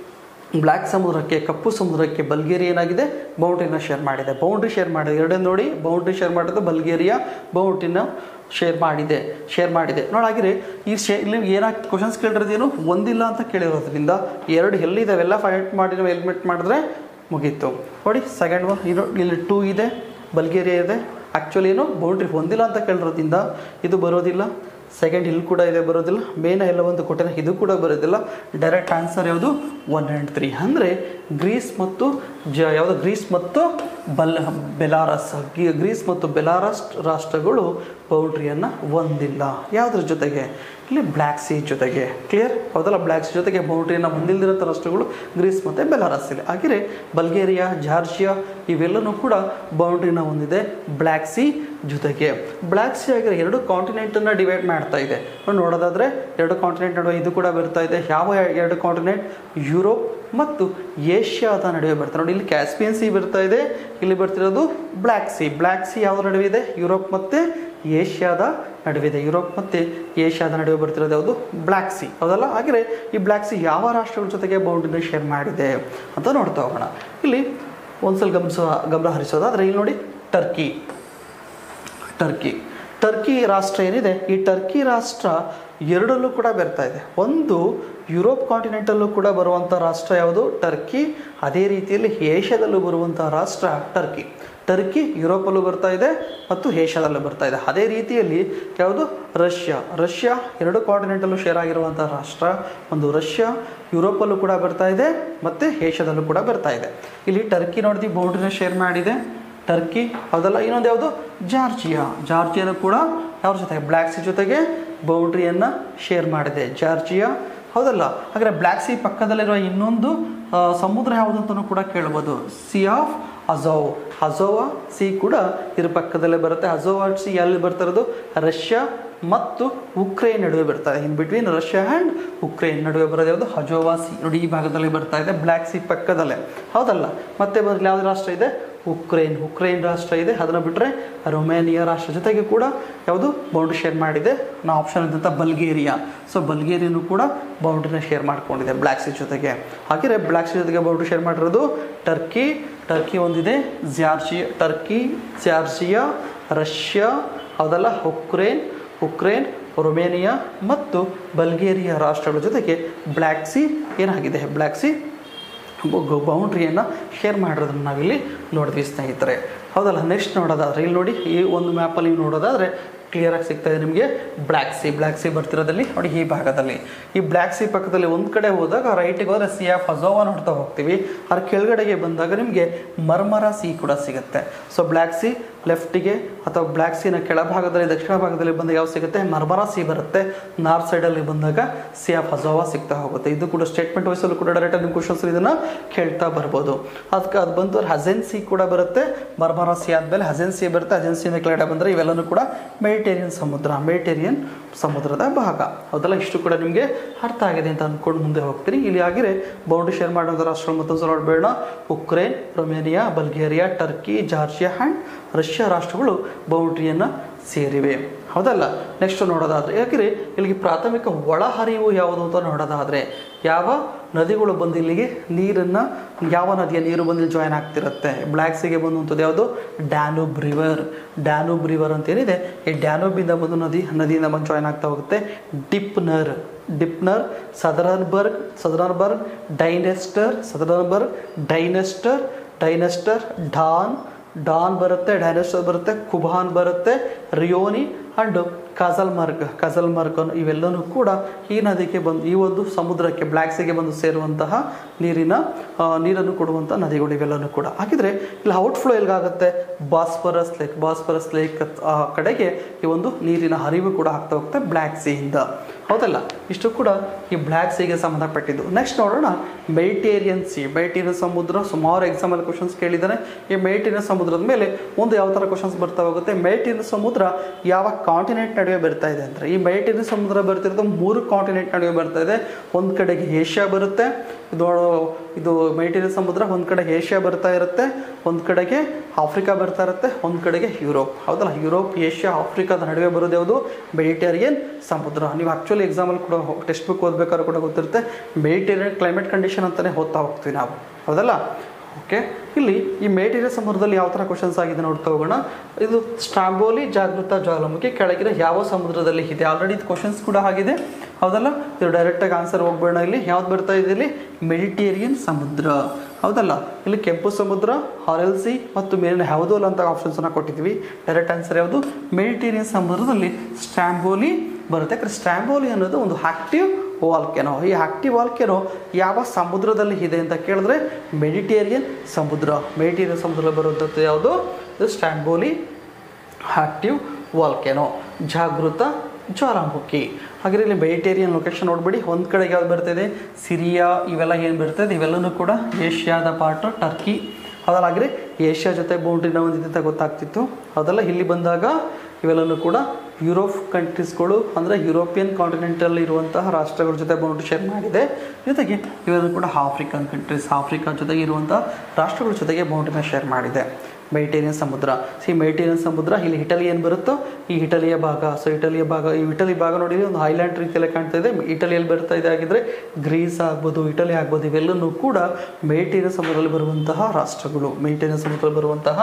ಬ್ಲ್ಯಾಕ್ ಸಮುದ್ರಕ್ಕೆ, ಕಪ್ಪು ಸಮುದ್ರಕ್ಕೆ ಬಲ್ಗೇರಿಯಾ ಏನಾಗಿದೆ? ಬೌಂಡ್ರಿನ ಶೇರ್ ಮಾಡಿದೆ. ಬೌಂಡ್ರಿ ಶೇರ್ ಮಾಡಿದೆ. ಎರಡೇ ನೋಡಿ. ಬೌಂಡ್ರಿ ಶೇರ್ ಮಾಡಿದ್ದು ಬಲ್ಗೇರಿಯಾ ಬೌಂಡ್ರಿನ ಶೇರ್ ಮಾಡಿದೆ. ಶೇರ್ ಮಾಡಿದೆ. ನೋಡಾಗಿರಿ ಈ ಶೇ ಇಲ್ಲಿ ಏನಾಗ್ತದೆ ಕ್ವಶನ್ಸ್ ಕೇಳಿರೋದೇನು ಒಂದಿಲ್ಲ ಅಂತ ಕೇಳಿರೋದ್ರಿಂದ ಎರಡು ಎಲ್ಲಿದ್ದಾವೆಲ್ಲ ಫೈಟ್ ಮಾಡಿ ನಾವು ಎಲ್ಮೆಟ್ ಮಾಡಿದ್ರೆ ಮುಗೀತು. ನೋಡಿ ಸೆಕೆಂಡ್ ಒನ್ ಇದು ಇಲ್ಲಿ ಟೂ ಇದೆ. ಬಲ್ಗೇರಿಯಾ ಇದೆ. ಆ್ಯಕ್ಚುಲಿ ಏನು? ಬೌಂಡ್ರಿ ಹೊಂದಿಲ್ಲ ಅಂತ ಕೇಳಿರೋದ್ರಿಂದ ಇದು ಬರೋದಿಲ್ಲ. ಸೆಕೆಂಡ್ ಇಲ್ಲಿ ಕೂಡ ಇದೆ, ಬರೋದಿಲ್ಲ. ಮೇನ್ ಎಲ್ಲ ಒಂದು ಕೊಟ್ಟಿನ, ಇದು ಕೂಡ ಬರೋದಿಲ್ಲ. ಡೈರೆಕ್ಟ್ ಆನ್ಸರ್ ಯಾವುದು? ಒನ್ ಆ್ಯಂಡ್ ತ್ರೀ ಅಂದರೆ ಗ್ರೀಸ್ ಮತ್ತು ಜ ಯಾವುದು? ಗ್ರೀಸ್ ಮತ್ತು ಬಲ್ ಬೆಲಾರಸ್ ಗ್ರೀಸ್ ಮತ್ತು ಬೆಲಾರಸ್ ರಾಷ್ಟ್ರಗಳು ಬೌಂಡ್ರಿಯನ್ನು ಹೊಂದಿಲ್ಲ. ಯಾವುದ್ರ ಜೊತೆಗೆ? ಇಲ್ಲಿ ಬ್ಲ್ಯಾಕ್ ಸಿ ಜೊತೆಗೆ. ಕ್ಲಿಯರ್ ಹೌದಲ್ಲ? ಬ್ಲ್ಯಾಕ್ ಸಿ ಜೊತೆಗೆ ಬೌಂಡ್ರಿಯನ್ನು ಹೊಂದಿಲ್ದಿರೋಂಥ ರಾಷ್ಟ್ರಗಳು ಗ್ರೀಸ್ ಮತ್ತು ಬೆಲಾರಸ್ ಇಲ್ಲಿ. ಹಾಗೆಯೇ ಬಲ್ಗೇರಿಯಾ ಜಾರ್ಜಿಯಾ ಇವೆಲ್ಲನೂ ಕೂಡ ಬೌಂಡ್ರಿನ ಹೊಂದಿದೆ. ಬ್ಲ್ಯಾಕ್ ಸಿ ಜೊತೆಗೆ ಬ್ಲ್ಯಾಕ್ ಸಿ ಆಗಿರೋ ಎರಡು ಕಾಂಟಿನೆಂಟನ್ನು ಡಿವೈಡ್ ಮಾಡ್ತಾ ಇದೆ. ನೋಡೋದಾದರೆ ಎರಡು ಕಾಂಟಿನೆಂಟ್ ನಡುವೆ ಇದು ಕೂಡ ಬರ್ತಾ ಇದೆ. ಯಾವ ಎರಡು ಕಾಂಟಿನೆಂಟ್ ಯುರೋಪ್ ಮತ್ತು ಏಷ್ಯಾದ ನಡುವೆ ಬರ್ತಾರೆ ನೋಡಿ, ಇಲ್ಲಿ ಕ್ಯಾಸ್ಪಿಯನ್ ಸಿ ಬರ್ತಾ ಇದೆ. ಇಲ್ಲಿ ಬರ್ತಿರೋದು ಬ್ಲ್ಯಾಕ್ ಸಿ ಬ್ಲ್ಯಾಕ್ ಸಿ ಯಾವ ನಡುವೆ ಇದೆ? ಯುರೋಪ್ ಮತ್ತು ಏಷ್ಯಾದ ನಡುವೆ ಇದೆ. ಯುರೋಪ್ ಮತ್ತು ಏಷ್ಯಾದ ನಡುವೆ ಬರ್ತಿರೋದು ಯಾವುದು? ಬ್ಲ್ಯಾಕ್ ಸಿ ಹೌದಲ್ಲ? ಆದರೆ ಈ ಬ್ಲ್ಯಾಕ್ ಸಿ ಯಾವ ರಾಷ್ಟ್ರಗಳ ಜೊತೆಗೆ ಬೌಂಡ್ರಿನ ಶೇರ್ ಮಾಡಿದೆ ಅಂತ ನೋಡ್ತಾ ಹೋಗೋಣ. ಇಲ್ಲಿ ಒಂದ್ಸಲ ಗಮನಿಸುವ ಗಮನ ಹರಿಸೋದಾದರೆ ಇಲ್ಲಿ ನೋಡಿ ಟರ್ಕಿ ಟರ್ಕಿ. ಟರ್ಕಿ ರಾಷ್ಟ್ರ ಏನಿದೆ? ಈ ಟರ್ಕಿ ರಾಷ್ಟ್ರ ಎರಡಲ್ಲೂ ಕೂಡ ಬರ್ತಾ ಇದೆ. ಒಂದು ಯುರೋಪ್ ಕಾಂಟಿನೆಂಟಲ್ಲೂ ಕೂಡ ಬರುವಂಥ ರಾಷ್ಟ್ರ ಯಾವುದು? ಟರ್ಕಿ. ಅದೇ ರೀತಿಯಲ್ಲಿ ಏಷ್ಯಾದಲ್ಲೂ ಬರುವಂಥ ರಾಷ್ಟ್ರ ಟರ್ಕಿ. ಟರ್ಕಿ ಯುರೋಪಲ್ಲೂ ಬರ್ತಾ ಇದೆ ಮತ್ತು ಏಷ್ಯಾದಲ್ಲೂ ಬರ್ತಾ ಇದೆ. ಅದೇ ರೀತಿಯಲ್ಲಿ ಯಾವುದು? ರಷ್ಯಾ. ರಷ್ಯಾ ಎರಡು ಕಾಂಟಿನೆಂಟಲ್ಲೂ ಶೇರ್ ಆಗಿರುವಂಥ ರಾಷ್ಟ್ರ. ಒಂದು ರಷ್ಯಾ, ಯುರೋಪಲ್ಲೂ ಕೂಡ ಬರ್ತಾ ಇದೆ ಮತ್ತು ಏಷ್ಯಾದಲ್ಲೂ ಕೂಡ ಬರ್ತಾ ಇದೆ. ಇಲ್ಲಿ ಟರ್ಕಿ ನೋಡಿದ್ವಿ ಬೌಂಡ್ರಿನ ಶೇರ್ ಮಾಡಿದೆ. ಟರ್ಕಿ ಹೌದಲ್ಲ? ಇನ್ನೊಂದು ಯಾವುದು? ಜಾರ್ಜಿಯಾ ಜಾರ್ಜಿಯಾನು ಕೂಡ ಯಾವ್ರ ಜೊತೆಗೆ ಬ್ಲ್ಯಾಕ್ ಸಿ ಜೊತೆಗೆ ಬೌಂಡ್ರಿಯನ್ನು ಶೇರ್ ಮಾಡಿದೆ. ಜಾರ್ಜಿಯಾ ಹೌದಲ್ಲ? ಹಾಗಾದರೆ ಬ್ಲ್ಯಾಕ್ ಸಿ ಪಕ್ಕದಲ್ಲಿರುವ ಇನ್ನೊಂದು ಸಮುದ್ರ ಯಾವುದು ಕೂಡ ಕೇಳ್ಬೋದು. Sea of Azov Azov sea ಕೂಡ ಇದ್ರ ಪಕ್ಕದಲ್ಲೇ ಬರುತ್ತೆ. ಅಜೋವಾ ಸಿ ಎಲ್ಲಿ ಬರ್ತಾ ಇರೋದು ರಷ್ಯಾ ಮತ್ತು ಉಕ್ರೇನ್ ನಡುವೆ ಬರ್ತಾ ಇದೆ. In between Russia and Ukraine ನಡುವೆ ಬರೋದು ಯಾವುದು? ಹಜೋವಾ ಸಿ ನೋಡಿ, ಈ ಭಾಗದಲ್ಲಿ ಬರ್ತಾ ಇದೆ ಬ್ಲ್ಯಾಕ್ ಸಿ ಪಕ್ಕದಲ್ಲೇ. ಹೌದಲ್ಲ? ಮತ್ತೆ ಬರಲಿ ಯಾವುದು ರಾಷ್ಟ್ರ ಇದೆ? ಉಕ್ರೇನ್ ಉಕ್ರೇನ್ ರಾಷ್ಟ್ರ ಇದೆ. ಅದನ್ನು ಬಿಟ್ಟರೆ ರೊಮೇನಿಯಾ ರಾಷ್ಟ್ರ ಜೊತೆಗೆ ಕೂಡ ಯಾವುದು ಬೌಂಡ್ರಿ ಶೇರ್ ಮಾಡಿದೆ. ನಾ ಆಪ್ಷನ್ ಇದ್ದಂಥ ಬಲ್ಗೇರಿಯಾ. ಸೊ ಬಲ್ಗೇರಿಯನ್ನು ಕೂಡ ಬೌಂಡ್ರಿನ ಶೇರ್ ಮಾಡ್ಕೊಂಡಿದೆ ಬ್ಲ್ಯಾಕ್ ಸಿ ಜೊತೆಗೆ. ಹಾಗೆ ಬ್ಲ್ಯಾಕ್ ಸಿ ಜೊತೆಗೆ ಬೌಂಡ್ರಿ ಶೇರ್ ಮಾಡಿರೋದು ಟರ್ಕಿ ಟರ್ಕಿ ಒಂದಿದೆ ಜಾರ್ಜಿಯಾ ಟರ್ಕಿ ಜಾರ್ಜಿಯಾ ರಷ್ಯಾ ಅದೆಲ್ಲ ಉಕ್ರೇನ್ ಉಕ್ರೇನ್ ರೊಮೇನಿಯಾ ಮತ್ತು ಬಲ್ಗೇರಿಯಾ ರಾಷ್ಟ್ರಗಳ ಜೊತೆಗೆ ಬ್ಲ್ಯಾಕ್ ಸಿ ಏನಾಗಿದೆ? ಬ್ಲ್ಯಾಕ್ ಸಿ ಬೌಂಡ್ರಿಯನ್ನು ಶೇರ್ ಮಾಡಿರೋದನ್ನು ನಾವಿಲ್ಲಿ ನೋಡಿದ್ವಿ ಸ್ನೇಹಿತರೆ. ಹೌದಲ್ಲ ನೆಕ್ಸ್ಟ್ ನೋಡೋದಾದ್ರೆ, ಇಲ್ಲಿ ನೋಡಿ, ಈ ಒಂದು ಮ್ಯಾಪಲ್ಲಿ ನೀವು ನೋಡೋದಾದರೆ ಕ್ಲಿಯರಾಗಿ ಸಿಗ್ತಾ ಇದೆ ನಿಮಗೆ ಬ್ಲ್ಯಾಕ್ ಸಿ ಬ್ಲ್ಯಾಕ್ ಸಿ ಬರ್ತಿರೋದಲ್ಲಿ ನೋಡಿ ಈ ಭಾಗದಲ್ಲಿ. ಈ ಬ್ಲ್ಯಾಕ್ ಸಿ ಪಕ್ಕದಲ್ಲಿ ಒಂದು ಕಡೆ ಹೋದಾಗ ರೈಟಿಗೆ ಹೋದರೆ ಸಿ ಆಫ್ ಅಜೋವಾ ನೋಡ್ತಾ ಹೋಗ್ತೀವಿ. ಅದ್ರ ಕೆಳಗಡೆಗೆ ಬಂದಾಗ ನಿಮಗೆ ಮರ್ಮರ ಸಿ ಕೂಡ ಸಿಗುತ್ತೆ. ಸೊ ಬ್ಲ್ಯಾಕ್ ಸಿ ಲೆಫ್ಟಿಗೆ ಅಥವಾ ಬ್ಲ್ಯಾಕ್ ಸೀನ ಕೆಳಭಾಗದಲ್ಲಿ, ದಕ್ಷಿಣ ಭಾಗದಲ್ಲಿ ಬಂದಾಗ ಯಾವ ಸಿಗುತ್ತೆ? ಮರ್ಬರಾ ಸಿ ಬರುತ್ತೆ. ನಾರ್ತ್ ಸೈಡಲ್ಲಿ ಬಂದಾಗ ಸಿ ಆಫ್ ಅಜೋವಾ ಸಿಗ್ತಾ ಹೋಗುತ್ತೆ. ಇದು ಕೂಡ ಸ್ಟೇಟ್ಮೆಂಟ್ ವೈಸಲ್ಲೂ ಕೂಡ ಡೈರೆಕ್ಟ್ ನಿಮ್ಮ ಕ್ವಶನ್ಸ್ ಇದನ್ನು ಕೇಳ್ತಾ ಬರ್ಬೋದು. ಅದಕ್ಕೆ ಅದು ಬಂದು ಹಜೆನ್ ಸಿ ಕೂಡ ಬರುತ್ತೆ. ಮರ್ಬರಾ ಸಿ ಆದಮೇಲೆ ಹಜೆನ್ ಸಿ ಬರುತ್ತೆ. ಹಜೆನ್ ಸಿನ ಕೆಳಗಡೆ ಬಂದರೆ ಇವೆಲ್ಲನೂ ಕೂಡ ಮೆಡಿಟೇರಿಯನ್ ಸಮುದ್ರ, ಮೆಡಿಟೇರಿಯನ್ ಸಮುದ್ರದ ಭಾಗ. ಹೌದಲ್ಲ? ಇಷ್ಟು ಕೂಡ ನಿಮಗೆ ಅರ್ಥ ಆಗಿದೆ ಅಂತ ಅಂದ್ಕೊಂಡು ಮುಂದೆ ಹೋಗ್ತೀನಿ. ಇಲ್ಲಿ ಆಗಿರೆ ಬೌಂಡ್ರಿ ಶೇರ್ ಮಾಡುವಂಥ ರಾಷ್ಟ್ರಗಳು ಮತ್ತೊಂದು ನೋಡಬೇಡ. Ukraine, Romania, Bulgaria, Turkey, Georgia and Russia ರಾಷ್ಟ್ರಗಳು ಬೌಂಡ್ರಿಯನ್ನು ಸೇರಿವೆ. ಹೌದಲ್ಲ? ನೆಕ್ಸ್ಟ್ ನೋಡೋದಾದರೆ, ಯಾಕೆ ಇಲ್ಲಿಗೆ ಪ್ರಾಥಮಿಕ ಒಳಹರಿವು ಯಾವುದು ಅಂತ ನೋಡೋದಾದರೆ, ಯಾವ ನದಿಗಳು ಬಂದು ಇಲ್ಲಿಗೆ ನೀರನ್ನು ಯಾವ ನದಿಯ ನೀರು ಬಂದು ಜಾಯ್ನ್ ಆಗ್ತಿರುತ್ತೆ? ಬ್ಲ್ಯಾಕ್ ಸಿಗೆ ಬಂದಂಥದ್ದು ಯಾವುದು? ಡ್ಯಾನೂಬ್ ರಿವರ್ ಡ್ಯಾನೂಬ್ ರಿವರ್ ಅಂತ ಏನಿದೆ? ಈ ಡ್ಯಾನೂಬಿಂದ ಬಂದು ನದಿ, ನದಿಯಿಂದ ಬಂದು ಜಾಯ್ನ್ ಆಗ್ತಾ ಹೋಗುತ್ತೆ. ಡಿಪ್ನರ್ ಡಿಪ್ನರ್ ಸದರನ್ಬರ್ಗ್ ಸದರನ್ಬರ್ಗ್ ಡೈನೆಸ್ಟರ್ ಸದರನ್ಬರ್ಗ್ ಡೈನೆಸ್ಟರ್ ಡೈನೆಸ್ಟರ್ ಡಾನ್ ಡಾನ್ ಬರುತ್ತೆ ಡೈನೆಸ್ಟರ್ ಬರುತ್ತೆ ಕುಬಾನ್ ಬರುತ್ತೆ ರಿಯೋನಿ ಆ್ಯಂಡ್ ಕಜಲ್ಮಾರ್ಗ್ ಕಜಲ್ಮಾರ್ಗ್ ಅನ್ನೋ ಇವೆಲ್ಲನೂ ಕೂಡ ಈ ನದಿಗೆ ಬಂದು, ಈ ಒಂದು ಸಮುದ್ರಕ್ಕೆ ಬ್ಲ್ಯಾಕ್ ಸಿಗೆ ಬಂದು ಸೇರುವಂತಹ ನೀರಿನ ನೀರನ್ನು ಕೊಡುವಂಥ ನದಿಗಳು ಇವೆಲ್ಲನೂ ಕೂಡ. ಹಾಗಿದ್ರೆ ಇಲ್ಲಿ ಔಟ್ಫ್ಲೋ ಎಲ್ಲಿಗಾಗುತ್ತೆ ಬಾಸ್ಪರಸ್ ಲೇಕ್ ಬಾಸ್ಪರಸ್ ಲೇಕ್ ಕಡೆಗೆ ಈ ಒಂದು ನೀರಿನ ಹರಿವು ಕೂಡ ಆಗ್ತಾ ಹೋಗುತ್ತೆ ಬ್ಲ್ಯಾಕ್ ಸಿಯಿಂದ ಹೌದಲ್ಲ? ಇಷ್ಟು ಕೂಡ ಈ ಬ್ಲ್ಯಾಕ್ ಸಿಗೆ ಸಂಬಂಧಪಟ್ಟಿದ್ದು. ನೆಕ್ಸ್ಟ್ ನೋಡೋಣ ಮೆಡಿಟೇರಿಯನ್ ಸಿ ಮೆಡಿಟೇರಿಯನ್ ಸಮುದ್ರ, ಸುಮಾರು ಎಕ್ಸಾಮಲ್ಲಿ ಕ್ವಶನ್ಸ್ ಕೇಳಿದ್ದಾನೆ. ಈ ಮೆಡಿಟೇರಿಯನ್ ಸಮುದ್ರದ ಮೇಲೆ ಒಂದು ಯಾವ ಥರ ಕ್ವಶನ್ಸ್ ಬರ್ತಾ ಹೋಗುತ್ತೆ? ಮೆಡಿಟೇರಿಯನ್ ಸಮುದ್ರ ಯಾವ ಕಾಂಟಿನೆಂಟ್ ನಡುವೆ ಬರ್ತಾ ಇದೆ ಅಂದರೆ, ಈ ಮೆಡಿಟೇರಿಯನ್ ಸಮುದ್ರ ಬರ್ತಿರೋದು ಮೂರು ಕಾಂಟಿನೆಂಟ್ ನಡುವೆ ಬರ್ತಾ ಇದೆ. ಒಂದು ಕಡೆಗೆ ಏಷ್ಯಾ ಬರುತ್ತೆ ಇದು ಇದು ಮೆಡಿಟೇರಿಯನ್ ಸಮುದ್ರ ಒಂದು ಕಡೆ ಏಷ್ಯಾ ಬರ್ತಾ ಇರುತ್ತೆ, ಒಂದು ಕಡೆಗೆ ಆಫ್ರಿಕಾ ಬರ್ತಾ ಇರುತ್ತೆ, ಒಂದು ಕಡೆಗೆ ಯುರೋಪ್ ಹೌದಲ್ಲ? ಯುರೋಪ್ ಏಷ್ಯಾ ಆಫ್ರಿಕಾದ ನಡುವೆ ಬರೋದು ಯಾವುದು? ಮೆಡಿಟೇರಿಯನ್ ಸಮುದ್ರ. ನೀವು ಆ್ಯಕ್ಚುಲಿ ಎಕ್ಸಾಮಲ್ಲಿ ಕೂಡ ಟೆಕ್ಸ್ಟ್ ಬುಕ್ ಓದಬೇಕಾದ್ರೂ ಕೂಡ ಗೊತ್ತಿರುತ್ತೆ. ಮೆಡಿಟೇರಿಯನ್ ಕ್ಲೈಮೇಟ್ ಕಂಡೀಷನ್ ಅಂತಲೇ ಓದ್ತಾ ಹೋಗ್ತೀವಿ ನಾವು. ಹೌದಲ್ಲ? ಓಕೆ? ಇಲ್ಲಿ ಈ ಮೇಟೀರಿಯಲ್ ಸಮುದ್ರದಲ್ಲಿ ಯಾವ ಥರ ಕ್ವಶನ್ಸ್ ಆಗಿದೆ ನೋಡ್ತಾ ಹೋಗೋಣ. ಇದು ಸ್ಟ್ರಾಂಬೋಲಿ ಜಾಗೃತ ಜ್ವಾಲಾಮುಖಿ ಕೆಳಗಿನ ಯಾವ ಸಮುದ್ರದಲ್ಲಿ ಇದೆ? ಆಲ್ರೆಡಿ ಇದು ಕ್ವಶನ್ಸ್ ಕೂಡ ಆಗಿದೆ. ಹೌದಲ್ಲ? ಇದು ಡೈರೆಕ್ಟಾಗಿ ಆನ್ಸರ್ ಹೋಗ್ಬೇಡ ಇಲ್ಲಿ. ಯಾವ್ದು ಬರ್ತಾ ಇದೆ ಇಲ್ಲಿ? ಮೆಡಿಟೇರಿಯನ್ ಸಮುದ್ರ. ಹೌದಲ್ಲ? ಇಲ್ಲಿ ಕೆಂಪು ಸಮುದ್ರ ಹಾರೆಲ್ಸಿ ಮತ್ತು ಮೇಲಿನ ಯಾವುದೋ ಅಂತ ಆಪ್ಷನ್ಸನ್ನು ಕೊಟ್ಟಿದ್ವಿ ಡೈರೆಕ್ಟ್ ಆನ್ಸರ್ ಯಾವುದು? ಮೆಡಿಟೇರಿಯನ್ ಸಮುದ್ರದಲ್ಲಿ ಸ್ಟ್ರಾಂಬೋಲಿ ಬರುತ್ತೆ. ಯಾಕಂದರೆ ಸ್ಟ್ರಾಂಬೋಲಿ ಅನ್ನೋದು ಒಂದು ಆಕ್ಟಿವ್ ವಾಲ್ಕೆನೋ ಈ ಆಕ್ಟಿವ್ ವಾಲ್ಕೆನೋ ಯಾವ ಸಮುದ್ರದಲ್ಲಿ ಇದೆ ಅಂತ ಕೇಳಿದ್ರೆ ಮೆಡಿಟೇರಿಯನ್ ಸಮುದ್ರ. ಮೆಡಿಟೇರಿಯನ್ ಸಮುದ್ರ ಬರುವಂಥದ್ದು ಯಾವುದು? ಇದು ಸ್ಟ್ಯಾಂಬೋಲಿ ಆಕ್ಟಿವ್ ವಾಲ್ಕೆನೋ ಜಾಗೃತ ಜ್ವಾಲಾಮುಖಿ. ಹಾಗೆ ಇಲ್ಲಿ ಮೆಡಿಟೇರಿಯನ್ ಲೊಕೇಶನ್ ನೋಡ್ಬಿಡಿ. ಒಂದು ಕಡೆಗೆ ಯಾವ್ದು ಬರ್ತಿದೆ? ಸಿರಿಯಾ ಇವೆಲ್ಲ ಏನು ಬರ್ತದೆ? ಇವೆಲ್ಲನೂ ಕೂಡ ಏಷ್ಯಾದ ಪಾರ್ಟ್ ಟರ್ಕಿ ಅದಲ್ಲ ಹಾಗೆ ಏಷ್ಯಾ ಜೊತೆ ಬೌಂಡ್ರಿನ ಹೊಂದಿದೆ ಅಂತ ಗೊತ್ತಾಗ್ತಿತ್ತು. ಅದೆಲ್ಲ ಇಲ್ಲಿ ಬಂದಾಗ ಇವೆಲ್ಲನೂ ಕೂಡ ಯುರೋಪ್ ಕಂಟ್ರೀಸ್ಗಳು ಅಂದರೆ ಯುರೋಪಿಯನ್ ಕಾಂಟಿನೆಂಟಲ್ಲಿ ಇರುವಂತಹ ರಾಷ್ಟ್ರಗಳ ಜೊತೆ ಬಂದ್ಬಿಟ್ಟು ಶೇರ್ ಮಾಡಿದೆ. ಜೊತೆಗೆ ಇವರು ಕೂಡ ಆಫ್ರಿಕನ್ ಕಂಟ್ರೀಸ್ ಆಫ್ರಿಕಾ ಜೊತೆಗೆ ಇರುವಂಥ ರಾಷ್ಟ್ರಗಳ ಜೊತೆಗೆ ಬೌಂಡ್ರಿನ ಶೇರ್ ಮಾಡಿದೆ. ಮೆಡಿಟೇರಿಯನ್ ಸಮುದ್ರ. ಸಿ ಮೆಡಿಟೇರಿಯನ್ ಸಮುದ್ರ, ಇಲ್ಲಿ ಇಟಲಿ ಏನು ಬರುತ್ತೋ, ಈ ಇಟಲಿಯ ಭಾಗ. ಸೊ ಇಟಲಿಯ ಭಾಗ, ಈ ಇಟಲಿ ಭಾಗ ನೋಡಿ ಒಂದು ಐಲ್ಯಾಂಡ್ ರೀತಿಯಲ್ಲಿ ಕಾಣ್ತಾ ಇದೆ. ಇಟಲಿಯಲ್ಲಿ ಬರ್ತಾ ಇದೆ ಆಗಿದ್ರೆ ಗ್ರೀಸ್ ಆಗ್ಬೋದು, ಇಟಲಿ ಆಗ್ಬೋದು ಇವೆಲ್ಲೂ ಕೂಡ ಮೆಡಿಟೇರಿಯನ್ ಸಮುದ್ರದಲ್ಲಿ ಬರುವಂತಹ ರಾಷ್ಟ್ರಗಳು. ಮೆಡಿಟೇರಿಯನ್ ಸಮುದ್ರದಲ್ಲಿ ಬರುವಂತಹ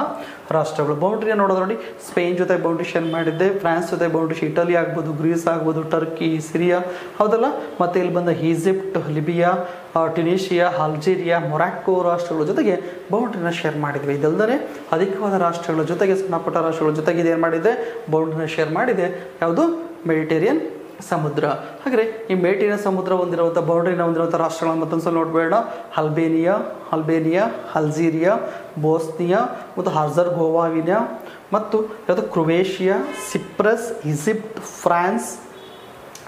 ರಾಷ್ಟ್ರಗಳು. ಬೌಂಡ್ರಿಯ ನೋಡೋದು ನೋಡಿ, ಸ್ಪೇನ್ ಜೊತೆ ಬೌಂಡ್ರಿ ಶೇರ್ ಮಾಡಿದ್ದೆ, ಫ್ರಾನ್ಸ್ ಜೊತೆ ಬೌಂಡ್ರಿ ಇಟಲಿ ಆಗ್ಬೋದು, ಗ್ರೀಸ್ ಆಗ್ಬೋದು, ಟರ್ಕಿ, ಸಿರಿಯಾ, ಹೌದಲ್ಲ? ಮತ್ತೆ ಇಲ್ಲಿ ಬಂದ ಈಜಿಪ್ಟ್, ಲಿಬಿಯಾ ಆ, ಟ್ಯುನೀಷಿಯಾ ಅಲ್ಜೀರಿಯಾ ಮೊರಾಕೋ ರಾಷ್ಟ್ರಗಳ ಜೊತೆಗೆ ಬೌಂಡ್ರಿನ ಶೇರ್ ಮಾಡಿದ್ವಿ. ಇದಲ್ಲದೆ ಅಧಿಕವಾದ ರಾಷ್ಟ್ರಗಳ ಜೊತೆಗೆ ಸಣ್ಣಪುಟ್ಟ ರಾಷ್ಟ್ರಗಳ ಜೊತೆಗೆ ಇದೇನು ಮಾಡಿದೆ ಬೌಂಡ್ರಿನ ಶೇರ್ ಮಾಡಿದೆ ಯಾವುದು? ಮೆಡಿಟೇರಿಯನ್ ಸಮುದ್ರ. ಹಾಗೆ ಈ ಮೆಡಿಟೇರಿಯನ್ ಸಮುದ್ರ ಹೊಂದಿರುವಂಥ ಬೌಂಡ್ರಿನ ಹೊಂದಿರುವಂಥ ರಾಷ್ಟ್ರಗಳನ್ನು ಮತ್ತೊಂದು ಸಲ ನೋಡಬೇಡ. ಅಲ್ಬೇನಿಯಾ ಅಲ್ಬೇನಿಯಾ ಅಲ್ಜೀರಿಯಾ ಬೋಸ್ನಿಯಾ ಮತ್ತು ಹರ್ಜರ್ ಗೋವಾವಿನಿಯಾ ಮತ್ತು ಯಾವುದು? Croatia Cyprus Egypt France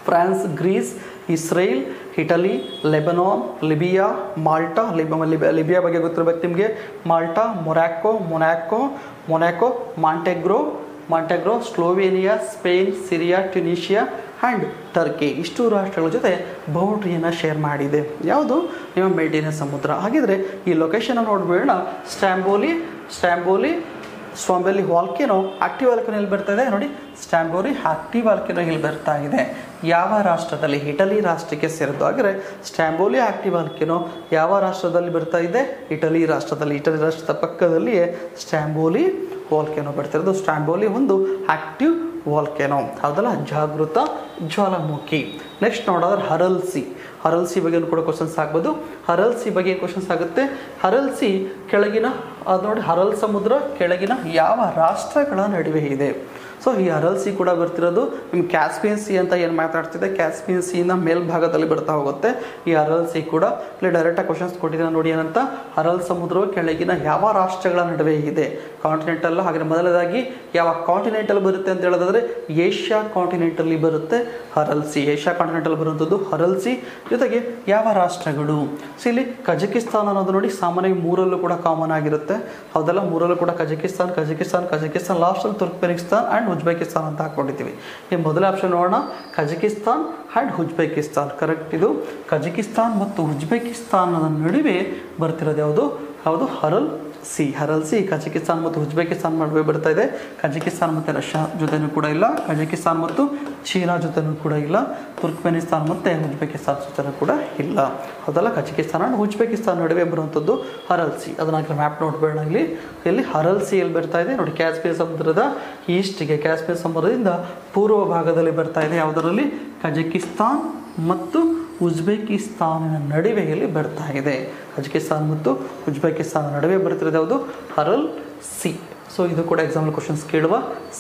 France Greece Israel Italy, Lebanon, Libya, Malta, ಲಿಬ ಲಿಬ ಲಿಬಿಯಾ ಬಗ್ಗೆ ಗೊತ್ತಿರಬೇಕು ನಿಮಗೆ. Malta Morocco Monaco Monaco Montenegro Montenegro, Slovenia, Spain, Syria, Tunisia and Turkey. ಇಷ್ಟು ರಾಷ್ಟ್ರಗಳ ಜೊತೆ ಬೌಂಡ್ರಿಯನ್ನು ಶೇರ್ ಮಾಡಿದೆ. ಯಾವುದು? ನಿಮ್ಮ ಮೇಡಿನ ಸಮುದ್ರ. ಹಾಗಿದ್ರೆ ಈ location ನೋಡ್ಬೇಡ Stromboli Stromboli Stromboli volcano active volcano ಇಲ್ಲಿ ಬರ್ತಾ ಇದೆ. ನೋಡಿ ಸ್ಟ್ಯಾಂಬೋರಿ ಆಕ್ಟಿವ್ ವಾಲ್ಕಿನೋ ಇಲ್ಲಿ ಬರ್ತಾ ಇದೆ. ಯಾವ ರಾಷ್ಟ್ರದಲ್ಲಿ ಇಟಲಿ ರಾಷ್ಟ್ರಕ್ಕೆ ಸೇರಿದ್ದು? ಹಾಗೆ ಸ್ಟ್ಯಾಂಬೋಲಿ ಆಕ್ಟಿವ್ ವಾಲ್ಕೆನೋ ಯಾವ ರಾಷ್ಟ್ರದಲ್ಲಿ ಬರ್ತಾ ಇದೆ? ಇಟಲಿ ರಾಷ್ಟ್ರದಲ್ಲಿ, ಇಟಲಿ ರಾಷ್ಟ್ರದ ಪಕ್ಕದಲ್ಲಿಯೇ ಸ್ಟ್ಯಾಂಬೋಲಿ ವಾಲ್ಕೆನೋ ಬರ್ತಿರೋದು ಸ್ಟ್ಯಾಂಬೋಲಿ ಒಂದು ಆಕ್ಟಿವ್ ವಾಲ್ಕೆನೋ. ಹೌದಲ್ಲ? ಜಾಗೃತ ಜ್ವಾಲಾಮುಖಿ. ನೆಕ್ಸ್ಟ್ ನೋಡೋದ್ರೆ ಹರಲ್ಸಿ. ಹರಲ್ಸಿ ಬಗ್ಗೆ ಕೂಡ ಕ್ವಶನ್ಸ್ ಆಗ್ಬೋದು. ಹರಲ್ಸಿ ಬಗ್ಗೆ ಕ್ವಶನ್ಸ್ ಆಗುತ್ತೆ? ಹರಲ್ಸಿ ಕೆಳಗಿನ, ಅದು ನೋಡಿ ಹರಲ್ ಸಮುದ್ರ ಕೆಳಗಿನ ಯಾವ ರಾಷ್ಟ್ರಗಳ ನಡುವೆ ಇದೆ? ಸೊ ಈ ಅರಲ್ ಸಿ ಕೂಡ ಬರ್ತಿರೋದು ನಿಮ್ಮ ಕ್ಯಾಸ್ಪಿಯನ್ ಸಿ ಅಂತ ಏನು ಮಾತಾಡ್ತಿದೆ ಕ್ಯಾಸ್ಪಿಯನ್ ಸಿನ ಮೇಲ್ಭಾಗದಲ್ಲಿ ಬರ್ತಾ ಹೋಗುತ್ತೆ. ಈ ಅರಲ್ ಸಿ ಕೂಡ, ಇಲ್ಲಿ ಡೈರೆಕ್ಟಾಗಿ ಕ್ವಶನ್ಸ್ ಕೊಟ್ಟಿದ್ದಾರೆ ನೋಡಿ ಏನಂತ. ಅರಲ್ ಸಮುದ್ರವು ಕೆಳಗಿನ ಯಾವ ರಾಷ್ಟ್ರಗಳ ನಡುವೆ ಇದೆ? ಕಾಂಟಿನೆಂಟಲ್ ಹಾಗೆ ಮೊದಲದಾಗಿ ಯಾವ ಕಾಂಟಿನೆಂಟಲ್ ಬರುತ್ತೆ ಅಂತ ಹೇಳೋದಾದ್ರೆ ಏಷ್ಯಾ ಕಾಂಟಿನೆಂಟಲ್ಲಿ ಬರುತ್ತೆ. ಹರಲ್ ಸಿ ಏಷ್ಯಾ ಕಾಂಟಿನೆಂಟಲ್ ಬರುವಂಥದ್ದು ಹರಲ್ ಸಿ ಜೊತೆಗೆ ಯಾವ ರಾಷ್ಟ್ರಗಳು? ಸೊ ಇಲ್ಲಿ ಕಜಕಿಸ್ತಾನ್ ಅನ್ನೋದು ನೋಡಿ ಸಾಮಾನ್ಯವಾಗಿ ಮೂರಲ್ಲೂ ಕೂಡ ಕಾಮನ್ ಆಗಿರುತ್ತೆ. ಹೌದಲ್ಲ, ಮೂರಲ್ಲೂ ಕೂಡ ಕಜಕಿಸ್ತಾನ್ ಕಜಕಿಸ್ತಾನ್ ಕಜಕಿಸ್ತಾನ್ ಲಾಸ್ಟಲ್ಲಿ ತುರ್ಕ್ಮೆನಿಸ್ತಾನ್ ಆ್ಯಂಡ್ ಉಜ್ಬೇಕಿಸ್ತಾನ್ ಅಂತ ಹಾಕೊಂಡಿದ್ದೀವಿ. ಈ ಮೊದಲ ಆಪ್ಷನ್ ನೋಡೋಣ. Kazakhstan and Uzbekistan. ಕರೆಕ್ಟ್ ಇದು. ಕಜಕಿಸ್ತಾನ್ ಮತ್ತು ಉಜ್ಬೇಕಿಸ್ತಾನದ ನಡುವೆ ಬರ್ತಿರೋದು ಯಾವುದು? ಯಾವುದು Aral sea Aral sea Kazakhstan ಮತ್ತು ಉಜ್ಬೇಕಿಸ್ತಾನ್ ನಡುವೆ ಬರ್ತಾ ಇದೆ. ಕಜಕಿಸ್ತಾನ್ ಮತ್ತು ರಷ್ಯಾ ಜೊತೆನೂ ಕೂಡ ಇಲ್ಲ. ಕಜಕಿಸ್ತಾನ್ ಮತ್ತು ಚೀನಾ ಜೊತೆನೂ ಕೂಡ ಇಲ್ಲ. ತುರ್ಕ್ಮೆನಿಸ್ತಾನ್ ಮತ್ತು ಉಜ್ಬೇಕಿಸ್ತಾನ್ ಜೊತೆನೂ ಕೂಡ ಇಲ್ಲ. ಅದಲ್ಲ ಕಜಕಿಸ್ತಾನ ಉಜ್ಬೇಕಿಸ್ತಾನ್ ನಡುವೆ ಬರುವಂಥದ್ದು ಹರಲ್ಸಿ. ಅದನ್ನ ಮ್ಯಾಪ್ ನೋಡ್ಬೇಡ ಇಲ್ಲಿ. ಇಲ್ಲಿ ಹರಲ್ಸಿ ಎಲ್ಲಿ ಬರ್ತಾ ಇದೆ? ನೋಡಿ ಕ್ಯಾಸ್ಪಿಯನ್ ಸಮುದ್ರದ ಈಸ್ಟಿಗೆ ಕ್ಯಾಸ್ಪಿಯನ್ ಸಮುದ್ರದಿಂದ ಪೂರ್ವ ಭಾಗದಲ್ಲಿ ಬರ್ತಾ ಇದೆ ಯಾವುದರಲ್ಲಿ? ಕಜಕಿಸ್ತಾನ್ ಮತ್ತು ಉಜ್ಬೇಕಿಸ್ತಾನಿನ ನಡುವೆಯಲ್ಲಿ ಬರ್ತಾ ಇದೆ. ಅಜಕಿಸ್ತಾನ್ ಮತ್ತು ಉಜ್ಬೇಕಿಸ್ತಾನ ನಡುವೆ ಬರ್ತಿರೋದು ಯಾವುದು? Aral C. ಸೊ ಇದು ಕೂಡ ಎಕ್ಸಾಂಪಲ್ ಕ್ವಶನ್ಸ್ ಕೇಳುವ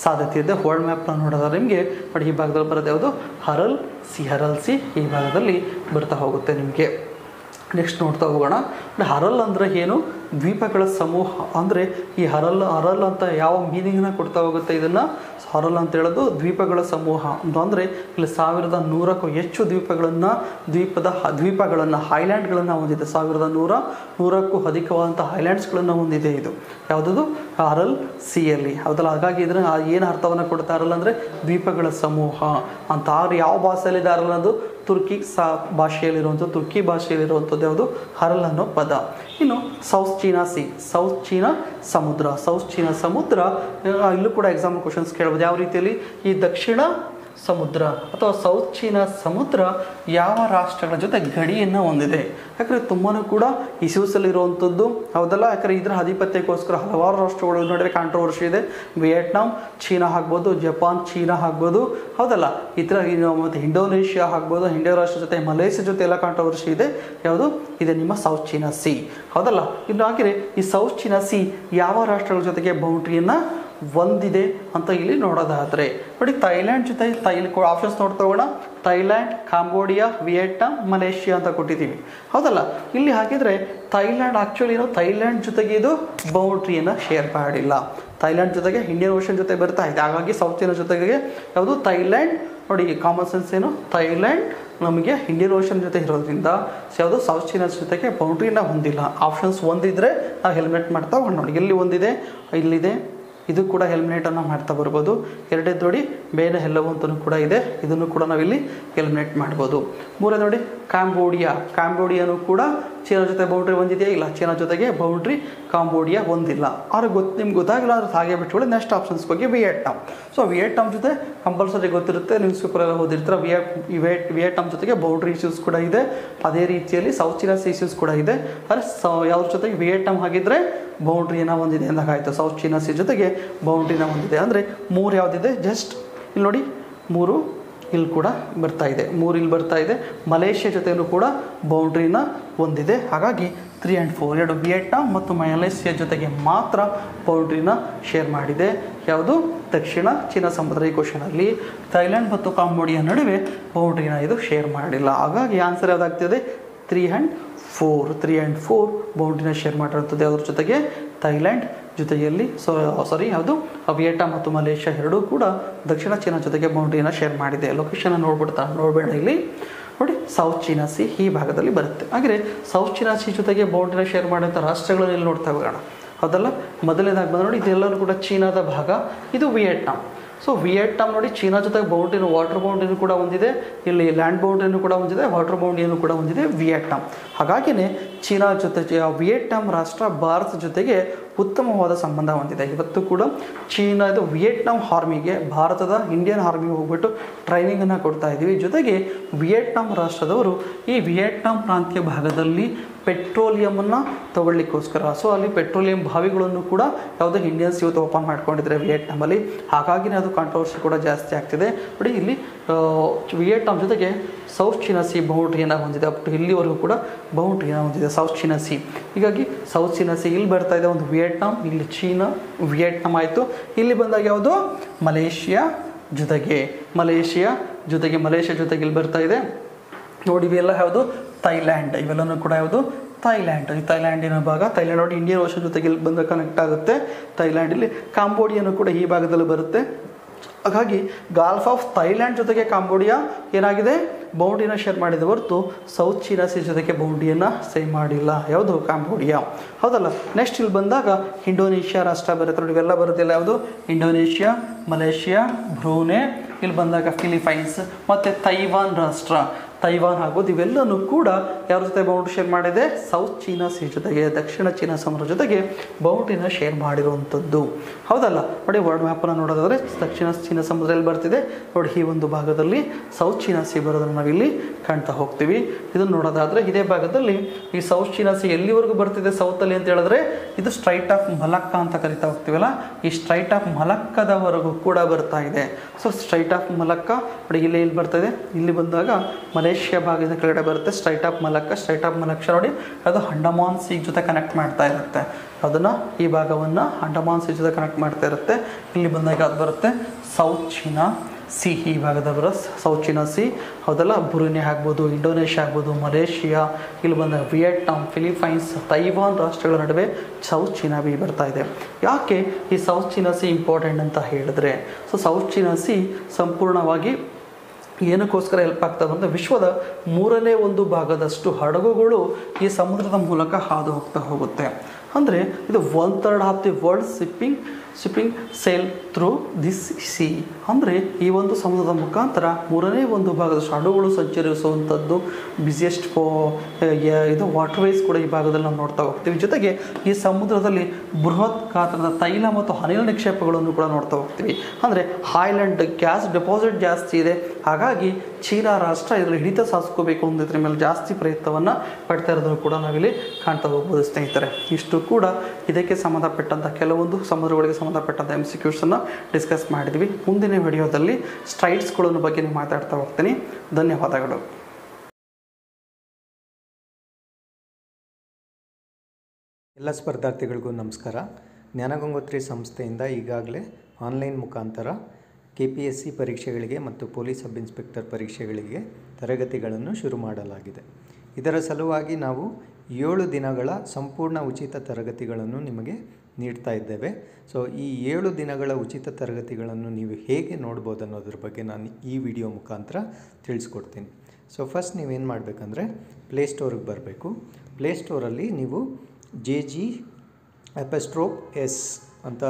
ಸಾಧ್ಯತೆ ಇದೆ. ವರ್ಲ್ಡ್ ಮ್ಯಾಪ್ನ ನೋಡೋದಾದ್ರೆ ನಿಮಗೆ ಬಟ್ ಈ ಭಾಗದಲ್ಲಿ ಬರೋದು ಯಾವುದು? Aral C. ಹರಲ್ ಸಿ ಈ ಭಾಗದಲ್ಲಿ ಬರ್ತಾ ಹೋಗುತ್ತೆ ನಿಮಗೆ. ನೆಕ್ಸ್ಟ್ ನೋಡ್ತಾ ಹೋಗೋಣ. ಹರಲ್ ಅಂದರೆ ಏನು? ದ್ವೀಪಗಳ ಸಮೂಹ. ಅಂದರೆ ಈ ಹರಲ್ ಹರಲ್ ಅಂತ ಯಾವ ಮೀನಿಂಗ್ನ ಕೊಡ್ತಾ ಹೋಗುತ್ತೆ ಇದನ್ನು? ಹರಲ್ ಅಂತ ಹೇಳೋದು ದ್ವೀಪಗಳ ಸಮೂಹ. ಅಂದರೆ ಇಲ್ಲಿ ಸಾವಿರದ ನೂರಕ್ಕೂ ಹೆಚ್ಚು ದ್ವೀಪಗಳನ್ನು, ದ್ವೀಪದ ದ್ವೀಪಗಳನ್ನು ಹೈಲ್ಯಾಂಡ್ಗಳನ್ನು ಹೊಂದಿದೆ. ಸಾವಿರದ ನೂರ, ನೂರಕ್ಕೂ ಅಧಿಕವಾದಂಥ ಹೈಲ್ಯಾಂಡ್ಸ್ಗಳನ್ನು ಹೊಂದಿದೆ ಇದು. ಯಾವುದದು? ಹರಲ್ ಸಿಯಲ್ಲಿ ಹೌದಲ್ಲ? ಹಾಗಾಗಿ ಇದ್ರ ಏನು ಅರ್ಥವನ್ನು ಕೊಡ್ತಾ ಇರಲ್ಲ ಅಂದರೆ ದ್ವೀಪಗಳ ಸಮೂಹ ಅಂತ. ಆರು ಯಾವ ಭಾಷೆಯಲ್ಲಿದೆ ಹರಲ್ ಅನ್ನೋದು? ತುರ್ಕಿ ಸಾ ಭಾಷೆಯಲ್ಲಿರುವಂಥ ತುರ್ಕಿ ಭಾಷೆಯಲ್ಲಿರುವಂಥದ್ದು ಯಾವುದು? ಹರಲ್ ಅನ್ನೋ ಪದ. ಇನ್ನು South China sea, South China ಸಮುದ್ರ. ಸೌತ್ ಚೀನಾ ಸಮುದ್ರ ಇಲ್ಲೂ ಕೂಡ ಎಕ್ಸಾಮ್ ಕ್ವಶನ್ಸ್ ಕೇಳ್ಬೋದು. ಯಾವ ರೀತಿಯಲ್ಲಿ? ಈ ದಕ್ಷಿಣ ಸಮುದ್ರ ಅಥವಾ ಸೌತ್ ಚೀನಾ ಸಮುದ್ರ ಯಾವ ರಾಷ್ಟ್ರಗಳ ಜೊತೆ ಗಡಿಯನ್ನು ಹೊಂದಿದೆ? ಯಾಕಂದರೆ ತುಂಬಾ ಕೂಡ ಇಶ್ಯೂಸಲ್ಲಿರುವಂಥದ್ದು ಹೌದಲ್ಲ? ಯಾಕಂದರೆ ಇದರ ಆಧಿಪತ್ಯಕ್ಕೋಸ್ಕರ ಹಲವಾರು ರಾಷ್ಟ್ರಗಳ ನಡುವೆ ಕಾಂಟ್ರವರ್ಸಿ ಇದೆ. ವಿಯೆಟ್ನಾಂ, ಚೀನಾ ಆಗ್ಬೋದು, ಜಪಾನ್, ಚೀನಾ ಆಗ್ಬೋದು, ಹೌದಲ್ಲ? ಇತರ ಮತ್ತು ಇಂಡೋನೇಷ್ಯಾ ಆಗ್ಬೋದು, ಇಂಡಿಯಾ ರಾಷ್ಟ್ರ ಜೊತೆ, ಮಲೇಷ್ಯಾ ಜೊತೆ ಎಲ್ಲ ಕಾಂಟ್ರವರ್ಸಿ ಇದೆ. ಯಾವುದು? ಇದೆ ನಿಮ್ಮ ಸೌತ್ ಚೀನಾ ಸಿ. ಹೌದಲ್ಲ? ಇನ್ನು ಹಾಗೆ ಈ ಸೌತ್ ಚೀನಾ ಸಿ ಯಾವ ರಾಷ್ಟ್ರಗಳ ಜೊತೆಗೆ ಬೌಂಡ್ರಿಯನ್ನು ಒಂದಿದೆ ಅಂತ ಇಲ್ಲಿ ನೋಡೋದಾದರೆ. ನೋಡಿ, ಥೈಲ್ಯಾಂಡ್ ಜೊತೆ ತೈಲ್ ಆಪ್ಷನ್ಸ್ ನೋಡ್ತಾ ಥೈಲ್ಯಾಂಡ್, ಕಾಂಬೋಡಿಯಾ, ವಿಯೆಟ್ನಾಂ, ಮಲೇಷ್ಯಾ ಅಂತ ಕೊಟ್ಟಿದ್ದೀವಿ. ಹೌದಲ್ಲ? ಇಲ್ಲಿ ಹಾಕಿದರೆ ಥೈಲ್ಯಾಂಡ್ ಆ್ಯಕ್ಚುಲಿ ಏನೋ ಥೈಲ್ಯಾಂಡ್ ಜೊತೆಗೆ ಇದು ಬೌಂಡ್ರಿಯನ್ನು ಶೇರ್ ಮಾಡಿಲ್ಲ. ಥೈಲ್ಯಾಂಡ್ ಜೊತೆಗೆ ಇಂಡಿಯನ್ ಓಷನ್ ಜೊತೆ ಬರ್ತಾ ಇದೆ. ಹಾಗಾಗಿ ಸೌತ್ ಚೀನಾ ಜೊತೆಗೆ ಯಾವುದು? ಥೈಲ್ಯಾಂಡ್. ನೋಡಿ ಕಾಮನ್ ಸೆನ್ಸ್ ಏನು? ಥೈಲ್ಯಾಂಡ್ ನಮಗೆ ಇಂಡಿಯನ್ ಓಷನ್ ಜೊತೆ ಇರೋದ್ರಿಂದ ಯಾವುದು? ಸೌತ್ ಚೀನಾ ಜೊತೆಗೆ ಬೌಂಡ್ರಿನ ಹೊಂದಿಲ್ಲ. ಆಪ್ಷನ್ಸ್ ಒಂದಿದ್ರೆ ನಾವು ಹೆಲ್ಮೆಟ್ ಮಾಡ್ತಾ ಹೋಗೋಣ. ನೋಡಿ, ಎಲ್ಲಿ ಒಂದಿದೆ? ಇಲ್ಲಿದೆ. ಇದು ಕೂಡ ಹೆಲ್ಮೆಟನ್ನು ಮಾಡ್ತಾ ಬರ್ಬೋದು. ಎರಡೇ ನೋಡಿ ಬೇರೆ ಎಲ್ಲವೂ ಅಂತಲೂ ಕೂಡ ಇದೆ. ಇದನ್ನು ಕೂಡ ನಾವಿಲ್ಲಿ ಹೆಲ್ಮೆಟ್ ಮಾಡ್ಬೋದು. ಮೂರೇ ನೋಡಿ ಕಾಂಬೋಡಿಯಾ ಕಾಂಬೋಡಿಯಾನು ಕೂಡ ಚೀನಾ ಜೊತೆ ಬೌಂಡ್ರಿ ಹೊಂದಿದೆಯಾ? ಇಲ್ಲ. ಚೀನಾ ಜೊತೆಗೆ ಬೌಂಡ್ರಿ ಕಾಂಬೋಡಿಯಾ ಹೊಂದಿಲ್ಲ. ಆದ್ರೆ ಗೊತ್ತು ನಿಮ್ಗೆ ಗೊತ್ತಾಗಿಲ್ಲ ಅಂದ್ರೆ ಹಾಗೆ ಬಿಟ್ಕೊಳ್ಳಿ ನೆಕ್ಸ್ಟ್ ಆಪ್ಷನ್ಸ್ ಬಗ್ಗೆ ವಿಯೆಟ್ನಾಮ್ ಸೊ ವಿಯೆಟ್ನಾಮ್ ಜೊತೆ ಕಂಪಲ್ಸರಿ ಗೊತ್ತಿರುತ್ತೆ. ನ್ಯೂಸ್ ಎಲ್ಲ ಓದಿರ್ತಾರೆ? ವಿಯೆ ವಿಯೆಟ್ ವಿಯೆಟ್ನಾಮ್ ಜೊತೆಗೆ ಬೌಂಡ್ರಿ ಇಶ್ಯೂಸ್ ಕೂಡ ಇದೆ. ಅದೇ ರೀತಿಯಲ್ಲಿ ಸೌತ್ ಚೀನಾ ಇಶ್ಯೂಸ್ ಕೂಡ ಇದೆ. ಆದರೆ ಸೌ, ಯಾವ್ದ್ರ ಜೊತೆಗೆ ವಿಯೆಟ್ನಾಮ್ ಆಗಿದ್ರೆ ಬೌಂಡ್ರಿನ ಹೊಂದಿದೆ ಅಂದಾಗಾಯ್ತು ಸೌತ್ ಚೀನಾ ಸಿ ಜೊತೆಗೆ ಬೌಂಡ್ರಿನ ಹೊಂದಿದೆ. ಅಂದರೆ ಮೂರು ಯಾವುದಿದೆ? ಜಸ್ಟ್ ಇಲ್ಲಿ ನೋಡಿ, ಮೂರು ಇಲ್ಲಿ ಕೂಡ ಬರ್ತಾ ಇದೆ. ಮೂರು ಇಲ್ಲಿ ಬರ್ತಾ ಇದೆ. ಮಲೇಷ್ಯಾ ಜೊತೆಯೂ ಕೂಡ ಬೌಂಡ್ರಿನ ಹೊಂದಿದೆ. ಹಾಗಾಗಿ ತ್ರೀ ಆ್ಯಂಡ್ ಫೋರ್ ಎರಡು ವಿಯೆಟ್ನಾಂ ಮತ್ತು ಮಲೇಷ್ಯಾ ಜೊತೆಗೆ ಮಾತ್ರ ಬೌಂಡ್ರಿನ ಶೇರ್ ಮಾಡಿದೆ. ಯಾವುದು? ದಕ್ಷಿಣ ಚೀನಾ ಸಮುದ್ರ ಈ ಕ್ವಶನಲ್ಲಿ ಥೈಲ್ಯಾಂಡ್ ಮತ್ತು ಕಾಂಬೋಡಿಯಾ ನಡುವೆ ಬೌಂಡ್ರಿನ ಇದು ಶೇರ್ ಮಾಡಿಲ್ಲ. ಹಾಗಾಗಿ answer ಯಾವುದಾಗ್ತದೆ? Three and four three and four ಬೌಂಡ್ರಿನ share ಮಾಡಿರುತ್ತದೆ. ಅದ್ರ ಜೊತೆಗೆ ಥೈಲ್ಯಾಂಡ್ ಜೊತೆಯಲ್ಲಿ ಸೊ ಸಾರಿ ಯಾವುದು? ವಿಯೆಟ್ನಾಂ ಮತ್ತು ಮಲೇಷ್ಯಾ ಎರಡೂ ಕೂಡ ದಕ್ಷಿಣ ಚೀನಾ ಜೊತೆಗೆ ಬೌಂಡ್ರಿನ ಶೇರ್ ಮಾಡಿದೆ. ಲೊಕೇಶನ್ ನೋಡ್ಬಿಡ್ತಾ, ನೋಡಬೇಡ ಇಲ್ಲಿ. ನೋಡಿ ಸೌತ್ ಚೀನಾ ಸಿ ಈ ಭಾಗದಲ್ಲಿ ಬರುತ್ತೆ. ಹಾಗೆ ಸೌತ್ ಚೀನಾ ಸಿ ಜೊತೆಗೆ ಬೌಂಡ್ರಿನ ಶೇರ್ ಮಾಡಿದಂಥ ರಾಷ್ಟ್ರಗಳನ್ನು ಇಲ್ಲಿ ನೋಡ್ತಾ ಹೋಗೋಣ. ಅದಲ್ಲ ಮೊದಲನೇದಾಗಿ ಬಂದ ನೋಡಿ ಇದೆಲ್ಲರೂ ಕೂಡ ಚೀನಾದ ಭಾಗ. ಇದು ವಿಯೆಟ್ನಾಂ. ಸೊ ವಿಯೆಟ್ನಾಂ ನೋಡಿ, ಚೀನಾ ಜೊತೆಗೆ ಬೌಂಡ್ರಿನ ವಾಟರ್ ಬೌಂಡ್ರಿನೂ ಕೂಡ ಹೊಂದಿದೆ. ಇಲ್ಲಿ ಲ್ಯಾಂಡ್ ಬೌಂಡ್ರಿನೂ ಕೂಡ ಹೊಂದಿದೆ ವಾಟರ್ ಬೌಂಡ್ರಿಯನ್ನು ಕೂಡ ಹೊಂದಿದೆ, ವಿಯೆಟ್ನಾಂ. ಹಾಗಾಗಿಯೇ ಚೀನಾ ಜೊತೆ, ವಿಯೆಟ್ನಾಂ ರಾಷ್ಟ್ರ ಭಾರತ ಜೊತೆಗೆ ಉತ್ತಮವಾದ ಸಂಬಂಧ ಹೊಂದಿದೆ. ಇವತ್ತು ಕೂಡ ಚೀನಾದ ವಿಯೆಟ್ನಾಂ ಆರ್ಮಿಗೆ ಭಾರತದ ಇಂಡಿಯನ್ ಆರ್ಮಿಗೆ ಹೋಗ್ಬಿಟ್ಟು ಟ್ರೈನಿಂಗನ್ನು ಕೊಡ್ತಾ ಇದ್ದೀವಿ ಜೊತೆಗೆ ವಿಯೆಟ್ನಾಂ ರಾಷ್ಟ್ರದವರು ಈ ವಿಯೆಟ್ನಾಂ ಪ್ರಾಂತ್ಯ ಭಾಗದಲ್ಲಿ ಪೆಟ್ರೋಲಿಯಮನ್ನು ತಗೊಳ್ಳಿಕ್ಕೋಸ್ಕರ. ಸೊ ಅಲ್ಲಿ ಪೆಟ್ರೋಲಿಯಂ ಬಾವಿಗಳನ್ನು ಕೂಡ ಯಾವುದೇ ಇಂಡಿಯನ್ಸ್ ಇವತ್ತು ಓಪನ್ ಮಾಡ್ಕೊಂಡಿದ್ದಾರೆ ವಿಯೆಟ್ನಾಮಲ್ಲಿ. ಹಾಗಾಗಿನೇ ಅದು ಕಾಂಟ್ರವರ್ಸಿ ಕೂಡ ಜಾಸ್ತಿ ಆಗ್ತಿದೆ. ನೋಡಿ, ಇಲ್ಲಿ ವಿಯೆಟ್ನಾಮ್ ವಿಯೆಟ್ನಾಂ ಜೊತೆಗೆ ಸೌತ್ ಚೀನಾ ಸಿ ಬೌಂಡ್ರಿಯನ್ನು ಹೊಂದಿದೆ. ಬಟ್ ಇಲ್ಲಿವರೆಗೂ ಕೂಡ ಬೌಂಡ್ರಿಯನ್ನು ಹೊಂದಿದೆ ಸೌತ್ ಚೀನಾ ಸಿ ಹೀಗಾಗಿ ಸೌತ್ ಚೀನಾ ಸಿ ಇಲ್ಲಿ ಬರ್ತಾ ಇದೆ ಒಂದು ವಿಯೆಟ್ನಾಮ್, ಇಲ್ಲಿ ಚೀನಾ, ವಿಯೆಟ್ನಾಮ್ ಆಯಿತು. ಇಲ್ಲಿ ಬಂದಾಗ ಯಾವುದು? ಮಲೇಷಿಯಾ ಜೊತೆಗೆ. ಮಲೇಷಿಯಾ ಜೊತೆಗೆ ಮಲೇಷಿಯಾ ಜೊತೆಗೆ ಇಲ್ಲಿ ಬರ್ತಾ ಇದೆ. ನೋಡಿ, ಇವೆಲ್ಲ ಯಾವುದು? ಥೈಲ್ಯಾಂಡ್, ಇವೆಲ್ಲನೂ ಕೂಡ ಯಾವುದು? ಥೈಲ್ಯಾಂಡ್. ಈ ಥೈಲ್ಯಾಂಡಿನ ಭಾಗ, ಥೈಲ್ಯಾಂಡ್ ನೋಡಿ ಇಂಡಿಯನ್ ಓಷನ್ ಜೊತೆಗೆ ಇಲ್ಲಿ ಬಂದು ಕನೆಕ್ಟ್ ಆಗುತ್ತೆ. ಥೈಲ್ಯಾಂಡ್ ಇಲ್ಲಿ ಕಾಂಬೋಡಿಯನ್ನು ಕೂಡ ಈ ಭಾಗದಲ್ಲಿ ಬರುತ್ತೆ. ಹಾಗಾಗಿ ಗಾಲ್ಫ್ ಆಫ್ ಥೈಲ್ಯಾಂಡ್ ಜೊತೆಗೆ ಕಾಂಬೋಡಿಯಾ ಏನಾಗಿದೆ? ಬೌಂಡಿನ ಶೇರ್ ಮಾಡಿದ ಹೊರತು ಸೌತ್ ಚೀನಾ ಸೀ ಜೊತೆಗೆ ಬೌಂಡಿಯನ್ನು ಸೇವ್ ಮಾಡಿಲ್ಲ. ಯಾವುದು? ಕಾಂಬೋಡಿಯಾ. ಹೌದಲ್ಲ? ನೆಕ್ಸ್ಟ್ ಇಲ್ಲಿ ಬಂದಾಗ ಇಂಡೋನೇಷ್ಯಾ ರಾಷ್ಟ್ರ ಬರುತ್ತೆ ನೋಡಿ, ಇವೆಲ್ಲ ಬರುತ್ತಿಲ್ಲ ಯಾವುದು? Indonesia, Malaysia, Brunei. ಇಲ್ಲಿ ಬಂದಾಗ ಫಿಲಿಪೈನ್ಸ್ ಮತ್ತು ತೈವಾನ್ ರಾಷ್ಟ್ರ. ತೈವಾನ್ ಆಗೋದು ಇವೆಲ್ಲನೂ ಕೂಡ ಯಾರ ಜೊತೆ ಬೌಂಡ್ರಿ ಶೇರ್ ಮಾಡಿದೆ? ಸೌತ್ ಚೀನಾ ಸಿ ಜೊತೆಗೆ, ದಕ್ಷಿಣ ಚೀನಾ ಸಮುದ್ರ ಜೊತೆಗೆ ಬೌಂಡ್ರಿನ ಶೇರ್ ಮಾಡಿರುವಂಥದ್ದು. ಹೌದಲ್ಲ? ನೋಡಿ ವರ್ಲ್ಡ್ ಮ್ಯಾಪನ್ನು ನೋಡೋದಾದರೆ ದಕ್ಷಿಣ ಚೀನಾ ಸಮುದ್ರದಲ್ಲಿ ಬರ್ತಿದೆ. ನೋಡಿ, ಈ ಒಂದು ಭಾಗದಲ್ಲಿ ಸೌತ್ ಚೀನಾ ಸಿ ಬರೋದನ್ನು ನಾವಿಲ್ಲಿ ಕಾಣ್ತಾ ಹೋಗ್ತೀವಿ. ಇದನ್ನು ನೋಡೋದಾದರೆ ಇದೇ ಭಾಗದಲ್ಲಿ ಈ ಸೌತ್ ಚೀನಾ ಸಿ ಎಲ್ಲಿವರೆಗೂ ಬರ್ತಿದೆ ಸೌತಲ್ಲಿ ಅಂತ ಹೇಳಿದ್ರೆ, ಇದು ಸ್ಟ್ರೈಟ್ ಆಫ್ ಮಲಕ್ಕ ಅಂತ ಕರಿತಾ ಹೋಗ್ತೀವಲ್ಲ? ಈ ಸ್ಟ್ರೈಟ್ ಆಫ್ ಮಲಕ್ಕದವರೆಗೂ ಕೂಡ ಬರ್ತಾ ಇದೆ. ಸೊ ಸ್ಟ್ರೈಟ್ ಆಫ್ ಮಲಕ್ಕ ನೋಡಿ, ಇಲ್ಲಿ ಇಲ್ಲಿ ಬರ್ತಾ ಇದೆ. ಇಲ್ಲಿ ಬಂದಾಗ ಮಲೇಷ್ಯಾ ಭಾಗದ ಕೆಳಗಡೆ ಬರುತ್ತೆ. Strait of Malacca strait of Malacca ನೋಡಿ, ಅದು ಅಂಡಮಾನ್ ಸೀ ಜೊತೆ ಕನೆಕ್ಟ್ ಮಾಡ್ತಾ ಇರುತ್ತೆ. ಅದನ್ನು ಈ ಭಾಗವನ್ನು ಅಂಡಮಾನ್ ಸೀ ಜೊತೆ ಕನೆಕ್ಟ್ ಮಾಡ್ತಾ ಇರುತ್ತೆ. ಇಲ್ಲಿ ಬಂದಾಗ ಅದು ಬರುತ್ತೆ? ಸೌತ್ ಚೀನಾ ಸಿ ಈ ಭಾಗದ ಬರ ಸೌತ್ ಚೀನಾ ಸಿ ಹೌದಲ್ಲ? ಬುರುನಿ ಆಗ್ಬೋದು ಇಂಡೋನೇಷ್ಯಾ ಆಗ್ಬೋದು ಮಲೇಷಿಯಾ ಇಲ್ಲಿ ಬಂದ ವಿಯೆಟ್ನಾಂ ಫಿಲಿಪೈನ್ಸ್ ತೈವಾನ್ ರಾಷ್ಟ್ರಗಳ ನಡುವೆ ಸೌತ್ ಚೀನಾ ಬಿ ಬರ್ತಾ ಇದೆ. ಯಾಕೆ ಈ ಸೌತ್ ಚೀನಾ ಸಿ ಇಂಪಾರ್ಟೆಂಟ್ ಅಂತ ಹೇಳಿದ್ರೆ? ಸೊ ಸೌತ್ ಚೀನಾ ಸಿ ಸಂಪೂರ್ಣವಾಗಿ ಏನಕ್ಕೋಸ್ಕರ ಹೆಲ್ಪ್ ಆಗ್ತದೆ ಅಂದರೆ ವಿಶ್ವದ ಮೂರನೇ ಒಂದು ಭಾಗದಷ್ಟು ಹಡಗುಗಳು ಈ ಸಮುದ್ರದ ಮೂಲಕ ಹಾದು ಹೋಗ್ತಾ ಹೋಗುತ್ತೆ. ಅಂದರೆ ಇದು one third of the world shipping shipping sail through this sea ಅಂದರೆ ಈ ಒಂದು ಸಮುದ್ರದ ಮುಖಾಂತರ ಮೂರನೇ ಒಂದು ಭಾಗದ ಹಡಗುಗಳು ಸಂಚರಿಸುವಂಥದ್ದು ಬಿಸಿಯೆಸ್ಟ್ ಫೋ ಇದು ವಾಟರ್ವೇಸ್ ಕೂಡ ಈ ಭಾಗದಲ್ಲಿ ನಾವು ನೋಡ್ತಾ ಹೋಗ್ತೀವಿ. ಜೊತೆಗೆ ಈ ಸಮುದ್ರದಲ್ಲಿ ಬೃಹತ್ ಗಾತ್ರದ ತೈಲ ಮತ್ತು ಅನಿಲ ನಿಕ್ಷೇಪಗಳನ್ನು ಕೂಡ ನೋಡ್ತಾ ಹೋಗ್ತೀವಿ. ಅಂದರೆ ಹೈಲ್ಯಾಂಡ್ ಗ್ಯಾಸ್ ಡೆಪಾಸಿಟ್ ಜಾಸ್ತಿ ಇದೆ. ಹಾಗಾಗಿ ಚೀನಾ ರಾಷ್ಟ್ರ ಇದರಲ್ಲಿ ಹಿಡಿತ ಸಾಧಿಸ್ಕೋಬೇಕು ಅನ್ನೋದ್ರ ಮೇಲೆ ಜಾಸ್ತಿ ಪ್ರಯತ್ನವನ್ನು ಪಡ್ತಾ ಇರೋದನ್ನು ಕೂಡ ನಾವಿಲ್ಲಿ ಕಾಣ್ತಾ ಹೋಗ್ಬೋದು ಸ್ನೇಹಿತರೆ. ಇಷ್ಟು ಕೂಡ ಇದಕ್ಕೆ ಸಂಬಂಧಪಟ್ಟಂಥ ಕೆಲವೊಂದು ಸಮುದ್ರಗಳಿಗೆ ಸಂಬಂಧಪಟ್ಟಂಥ ಎಂ ಸಿ ಕ್ಯೂಸನ್ನು ಡಿಸ್ಕಸ್ ಮಾಡಿದ್ವಿ. ಮುಂದಿನ ವಿಡಿಯೋದಲ್ಲಿ ಸ್ಟ್ರೈಟ್ಸ್ಗಳನ್ನು ಬಗ್ಗೆ ಮಾತಾಡ್ತಾ ಹೋಗ್ತೀನಿ. ಧನ್ಯವಾದಗಳು. ಎಲ್ಲ ಸ್ಪರ್ಧಾರ್ಥಿಗಳಿಗೂ ನಮಸ್ಕಾರ. ಜ್ಞಾನಗಂಗೋತ್ರಿ ಸಂಸ್ಥೆಯಿಂದ ಈಗಾಗಲೇ ಆನ್ಲೈನ್ ಮುಖಾಂತರ ಕೆ ಪಿ ಎಸ್ ಸಿ ಪರೀಕ್ಷೆಗಳಿಗೆ ಮತ್ತು ಪೊಲೀಸ್ ಸಬ್ ಇನ್ಸ್ಪೆಕ್ಟರ್ ಪರೀಕ್ಷೆಗಳಿಗೆ ತರಗತಿಗಳನ್ನು ಶುರು ಮಾಡಲಾಗಿದೆ. ಇದರ ಸಲುವಾಗಿ ನಾವು ಏಳು ದಿನಗಳ ಸಂಪೂರ್ಣ ಉಚಿತ ತರಗತಿಗಳನ್ನು ನಿಮಗೆ ನೀಡ್ತಾ ಇದ್ದೇವೆ. ಸೊ ಈ ಏಳು ದಿನಗಳ ಉಚಿತ ತರಗತಿಗಳನ್ನು ನೀವು ಹೇಗೆ ನೋಡ್ಬೋದು ಅನ್ನೋದ್ರ ಬಗ್ಗೆ ನಾನು ಈ ವಿಡಿಯೋ ಮುಖಾಂತರ ತಿಳಿಸ್ಕೊಡ್ತೀನಿ. ಸೊ ಫಸ್ಟ್ ನೀವೇನು ಮಾಡಬೇಕಂದ್ರೆ ಪ್ಲೇಸ್ಟೋರಿಗೆ ಬರಬೇಕು. ಪ್ಲೇಸ್ಟೋರಲ್ಲಿ ನೀವು ಜೆ ಜಿ ಎಪಸ್ಟ್ರೋಪ್ ಎಸ್ ಅಂತ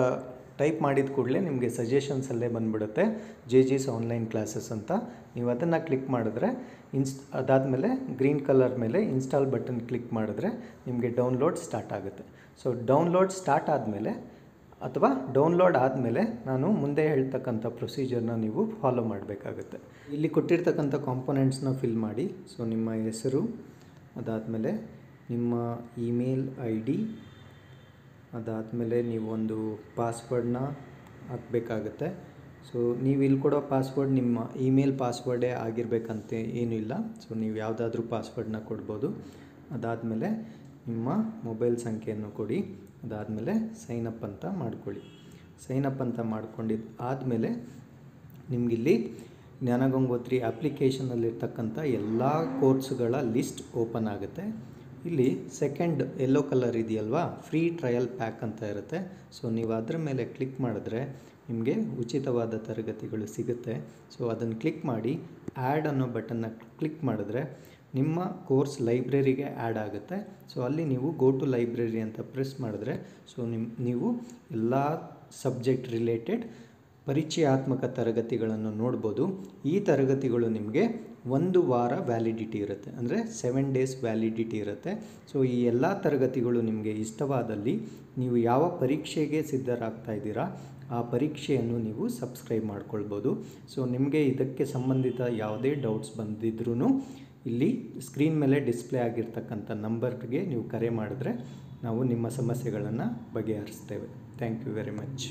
ಟೈಪ್ ಮಾಡಿದ ಕೂಡಲೇ ನಿಮಗೆ ಸಜೆಷನ್ಸಲ್ಲೇ ಬಂದ್ಬಿಡುತ್ತೆ. ಜೆ ಜಿಸ್ ಆನ್ಲೈನ್ ಕ್ಲಾಸಸ್ ಅಂತ. ನೀವು ಅದನ್ನು ಕ್ಲಿಕ್ ಮಾಡಿದ್ರೆ ಇನ್ಸ್ ಅದಾದಮೇಲೆ ಗ್ರೀನ್ ಕಲರ್ ಮೇಲೆ ಇನ್ಸ್ಟಾಲ್ ಬಟನ್ ಕ್ಲಿಕ್ ಮಾಡಿದ್ರೆ ನಿಮಗೆ ಡೌನ್ಲೋಡ್ ಸ್ಟಾರ್ಟ್ ಆಗುತ್ತೆ. ಸೊ ಡೌನ್ಲೋಡ್ ಸ್ಟಾರ್ಟ್ ಆದಮೇಲೆ ಅಥವಾ ಡೌನ್ಲೋಡ್ ಆದಮೇಲೆ ನಾನು ಮುಂದೆ ಹೇಳ್ತಕ್ಕಂಥ ಪ್ರೊಸೀಜರ್ನ ನೀವು ಫಾಲೋ ಮಾಡಬೇಕಾಗುತ್ತೆ. ಇಲ್ಲಿ ಕೊಟ್ಟಿರ್ತಕ್ಕಂಥ ಕಾಂಪೊನೆಂಟ್ಸ್ನ ಫಿಲ್ ಮಾಡಿ. ಸೊ ನಿಮ್ಮ ಹೆಸರು, ಅದಾದಮೇಲೆ ನಿಮ್ಮ ಇಮೇಲ್ ಐ ಡಿ ಅದಾದಮೇಲೆ ನೀವೊಂದು ಪಾಸ್ವರ್ಡ್ನ ಹಾಕಬೇಕಾಗತ್ತೆ. ಸೊ ನೀವು ಇಲ್ಲಿ ಕೊಡೋ ಪಾಸ್ವರ್ಡ್ ನಿಮ್ಮ ಇಮೇಲ್ ಪಾಸ್ವರ್ಡೇ ಆಗಿರಬೇಕಂತ ಏನೂ ಇಲ್ಲ. ಸೊ ನೀವು ಯಾವುದಾದ್ರೂ ಪಾಸ್ವರ್ಡ್ನ ಕೊಡ್ಬೋದು. ಅದಾದಮೇಲೆ ನಿಮ್ಮ ಮೊಬೈಲ್ ಸಂಖ್ಯೆಯನ್ನು ಕೊಡಿ, ಅದಾದಮೇಲೆ ಸೈನಪ್ ಅಂತ ಮಾಡ್ಕೊಳ್ಳಿ. ಸೈನಪ್ ಅಂತ ಮಾಡ್ಕೊಂಡಿದ್ದು ಆದಮೇಲೆ ನಿಮಗಿಲ್ಲಿ ಜ್ಞಾನಗಂಗೋತ್ರಿ ಅಪ್ಲಿಕೇಶನಲ್ಲಿರ್ತಕ್ಕಂಥ ಎಲ್ಲ ಕೋರ್ಸ್ಗಳ ಲಿಸ್ಟ್ ಓಪನ್ ಆಗುತ್ತೆ. ಇಲ್ಲಿ ಸೆಕೆಂಡ್ ಎಲ್ಲೋ ಕಲರ್ ಇದೆಯಲ್ವಾ ಫ್ರೀ ಟ್ರಯಲ್ ಪ್ಯಾಕ್ ಅಂತ ಇರುತ್ತೆ. ಸೊ ನೀವು ಅದರ ಮೇಲೆ ಕ್ಲಿಕ್ ಮಾಡಿದ್ರೆ ನಿಮಗೆ ಉಚಿತವಾದ ತರಗತಿಗಳು ಸಿಗುತ್ತೆ. ಸೊ ಅದನ್ನು ಕ್ಲಿಕ್ ಮಾಡಿ ಆ್ಯಡ್ ಅನ್ನೋ ಬಟನ್ನ ಕ್ಲಿಕ್ ಮಾಡಿದ್ರೆ ನಿಮ್ಮ ಕೋರ್ಸ್ ಲೈಬ್ರರಿಗೆ ಆ್ಯಡ್ ಆಗುತ್ತೆ. ಸೊ, ಅಲ್ಲಿ ನೀವು ಗೋ ಟು ಲೈಬ್ರರಿ ಅಂತ ಪ್ರೆಸ್ ಮಾಡಿದ್ರೆ, ಸೊ ನಿಮ್ಮ ನೀವು ಎಲ್ಲ ಸಬ್ಜೆಕ್ಟ್ ರಿಲೇಟೆಡ್ ಪರಿಚಯಾತ್ಮಕ ತರಗತಿಗಳನ್ನು ನೋಡ್ಬೋದು. ಈ ತರಗತಿಗಳು ನಿಮಗೆ ಒಂದು ವಾರ ವ್ಯಾಲಿಡಿಟಿ ಇರುತ್ತೆ. ಅಂದರೆ ಸೆವೆನ್ ಡೇಸ್ ವ್ಯಾಲಿಡಿಟಿ ಇರುತ್ತೆ. ಸೊ, ಈ ಎಲ್ಲ ತರಗತಿಗಳು ನಿಮಗೆ ಇಷ್ಟವಾದಲ್ಲಿ ನೀವು ಯಾವ ಪರೀಕ್ಷೆಗೆ ಸಿದ್ಧರಾಗ್ತಾ ಇದ್ದೀರಾ, ಆ ಪರೀಕ್ಷೆಯನ್ನು ನೀವು ಸಬ್ಸ್ಕ್ರೈಬ್ ಮಾಡ್ಕೊಳ್ಬೋದು. ಸೊ, ನಿಮಗೆ ಇದಕ್ಕೆ ಸಂಬಂಧಿತ ಯಾವುದೇ ಡೌಟ್ಸ್ ಬಂದಿದ್ರೂ ಇಲ್ಲಿ ಸ್ಕ್ರೀನ್ ಮೇಲೆ ಡಿಸ್ಪ್ಲೇ ಆಗಿರ್ತಕ್ಕಂಥ ನಂಬರ್ಗೆ ನೀವು ಕರೆ ಮಾಡಿದ್ರೆ ನಾವು ನಿಮ್ಮ ಸಮಸ್ಯೆಗಳನ್ನು ಬಗೆಹರಿಸ್ತೇವೆ. Thank you very much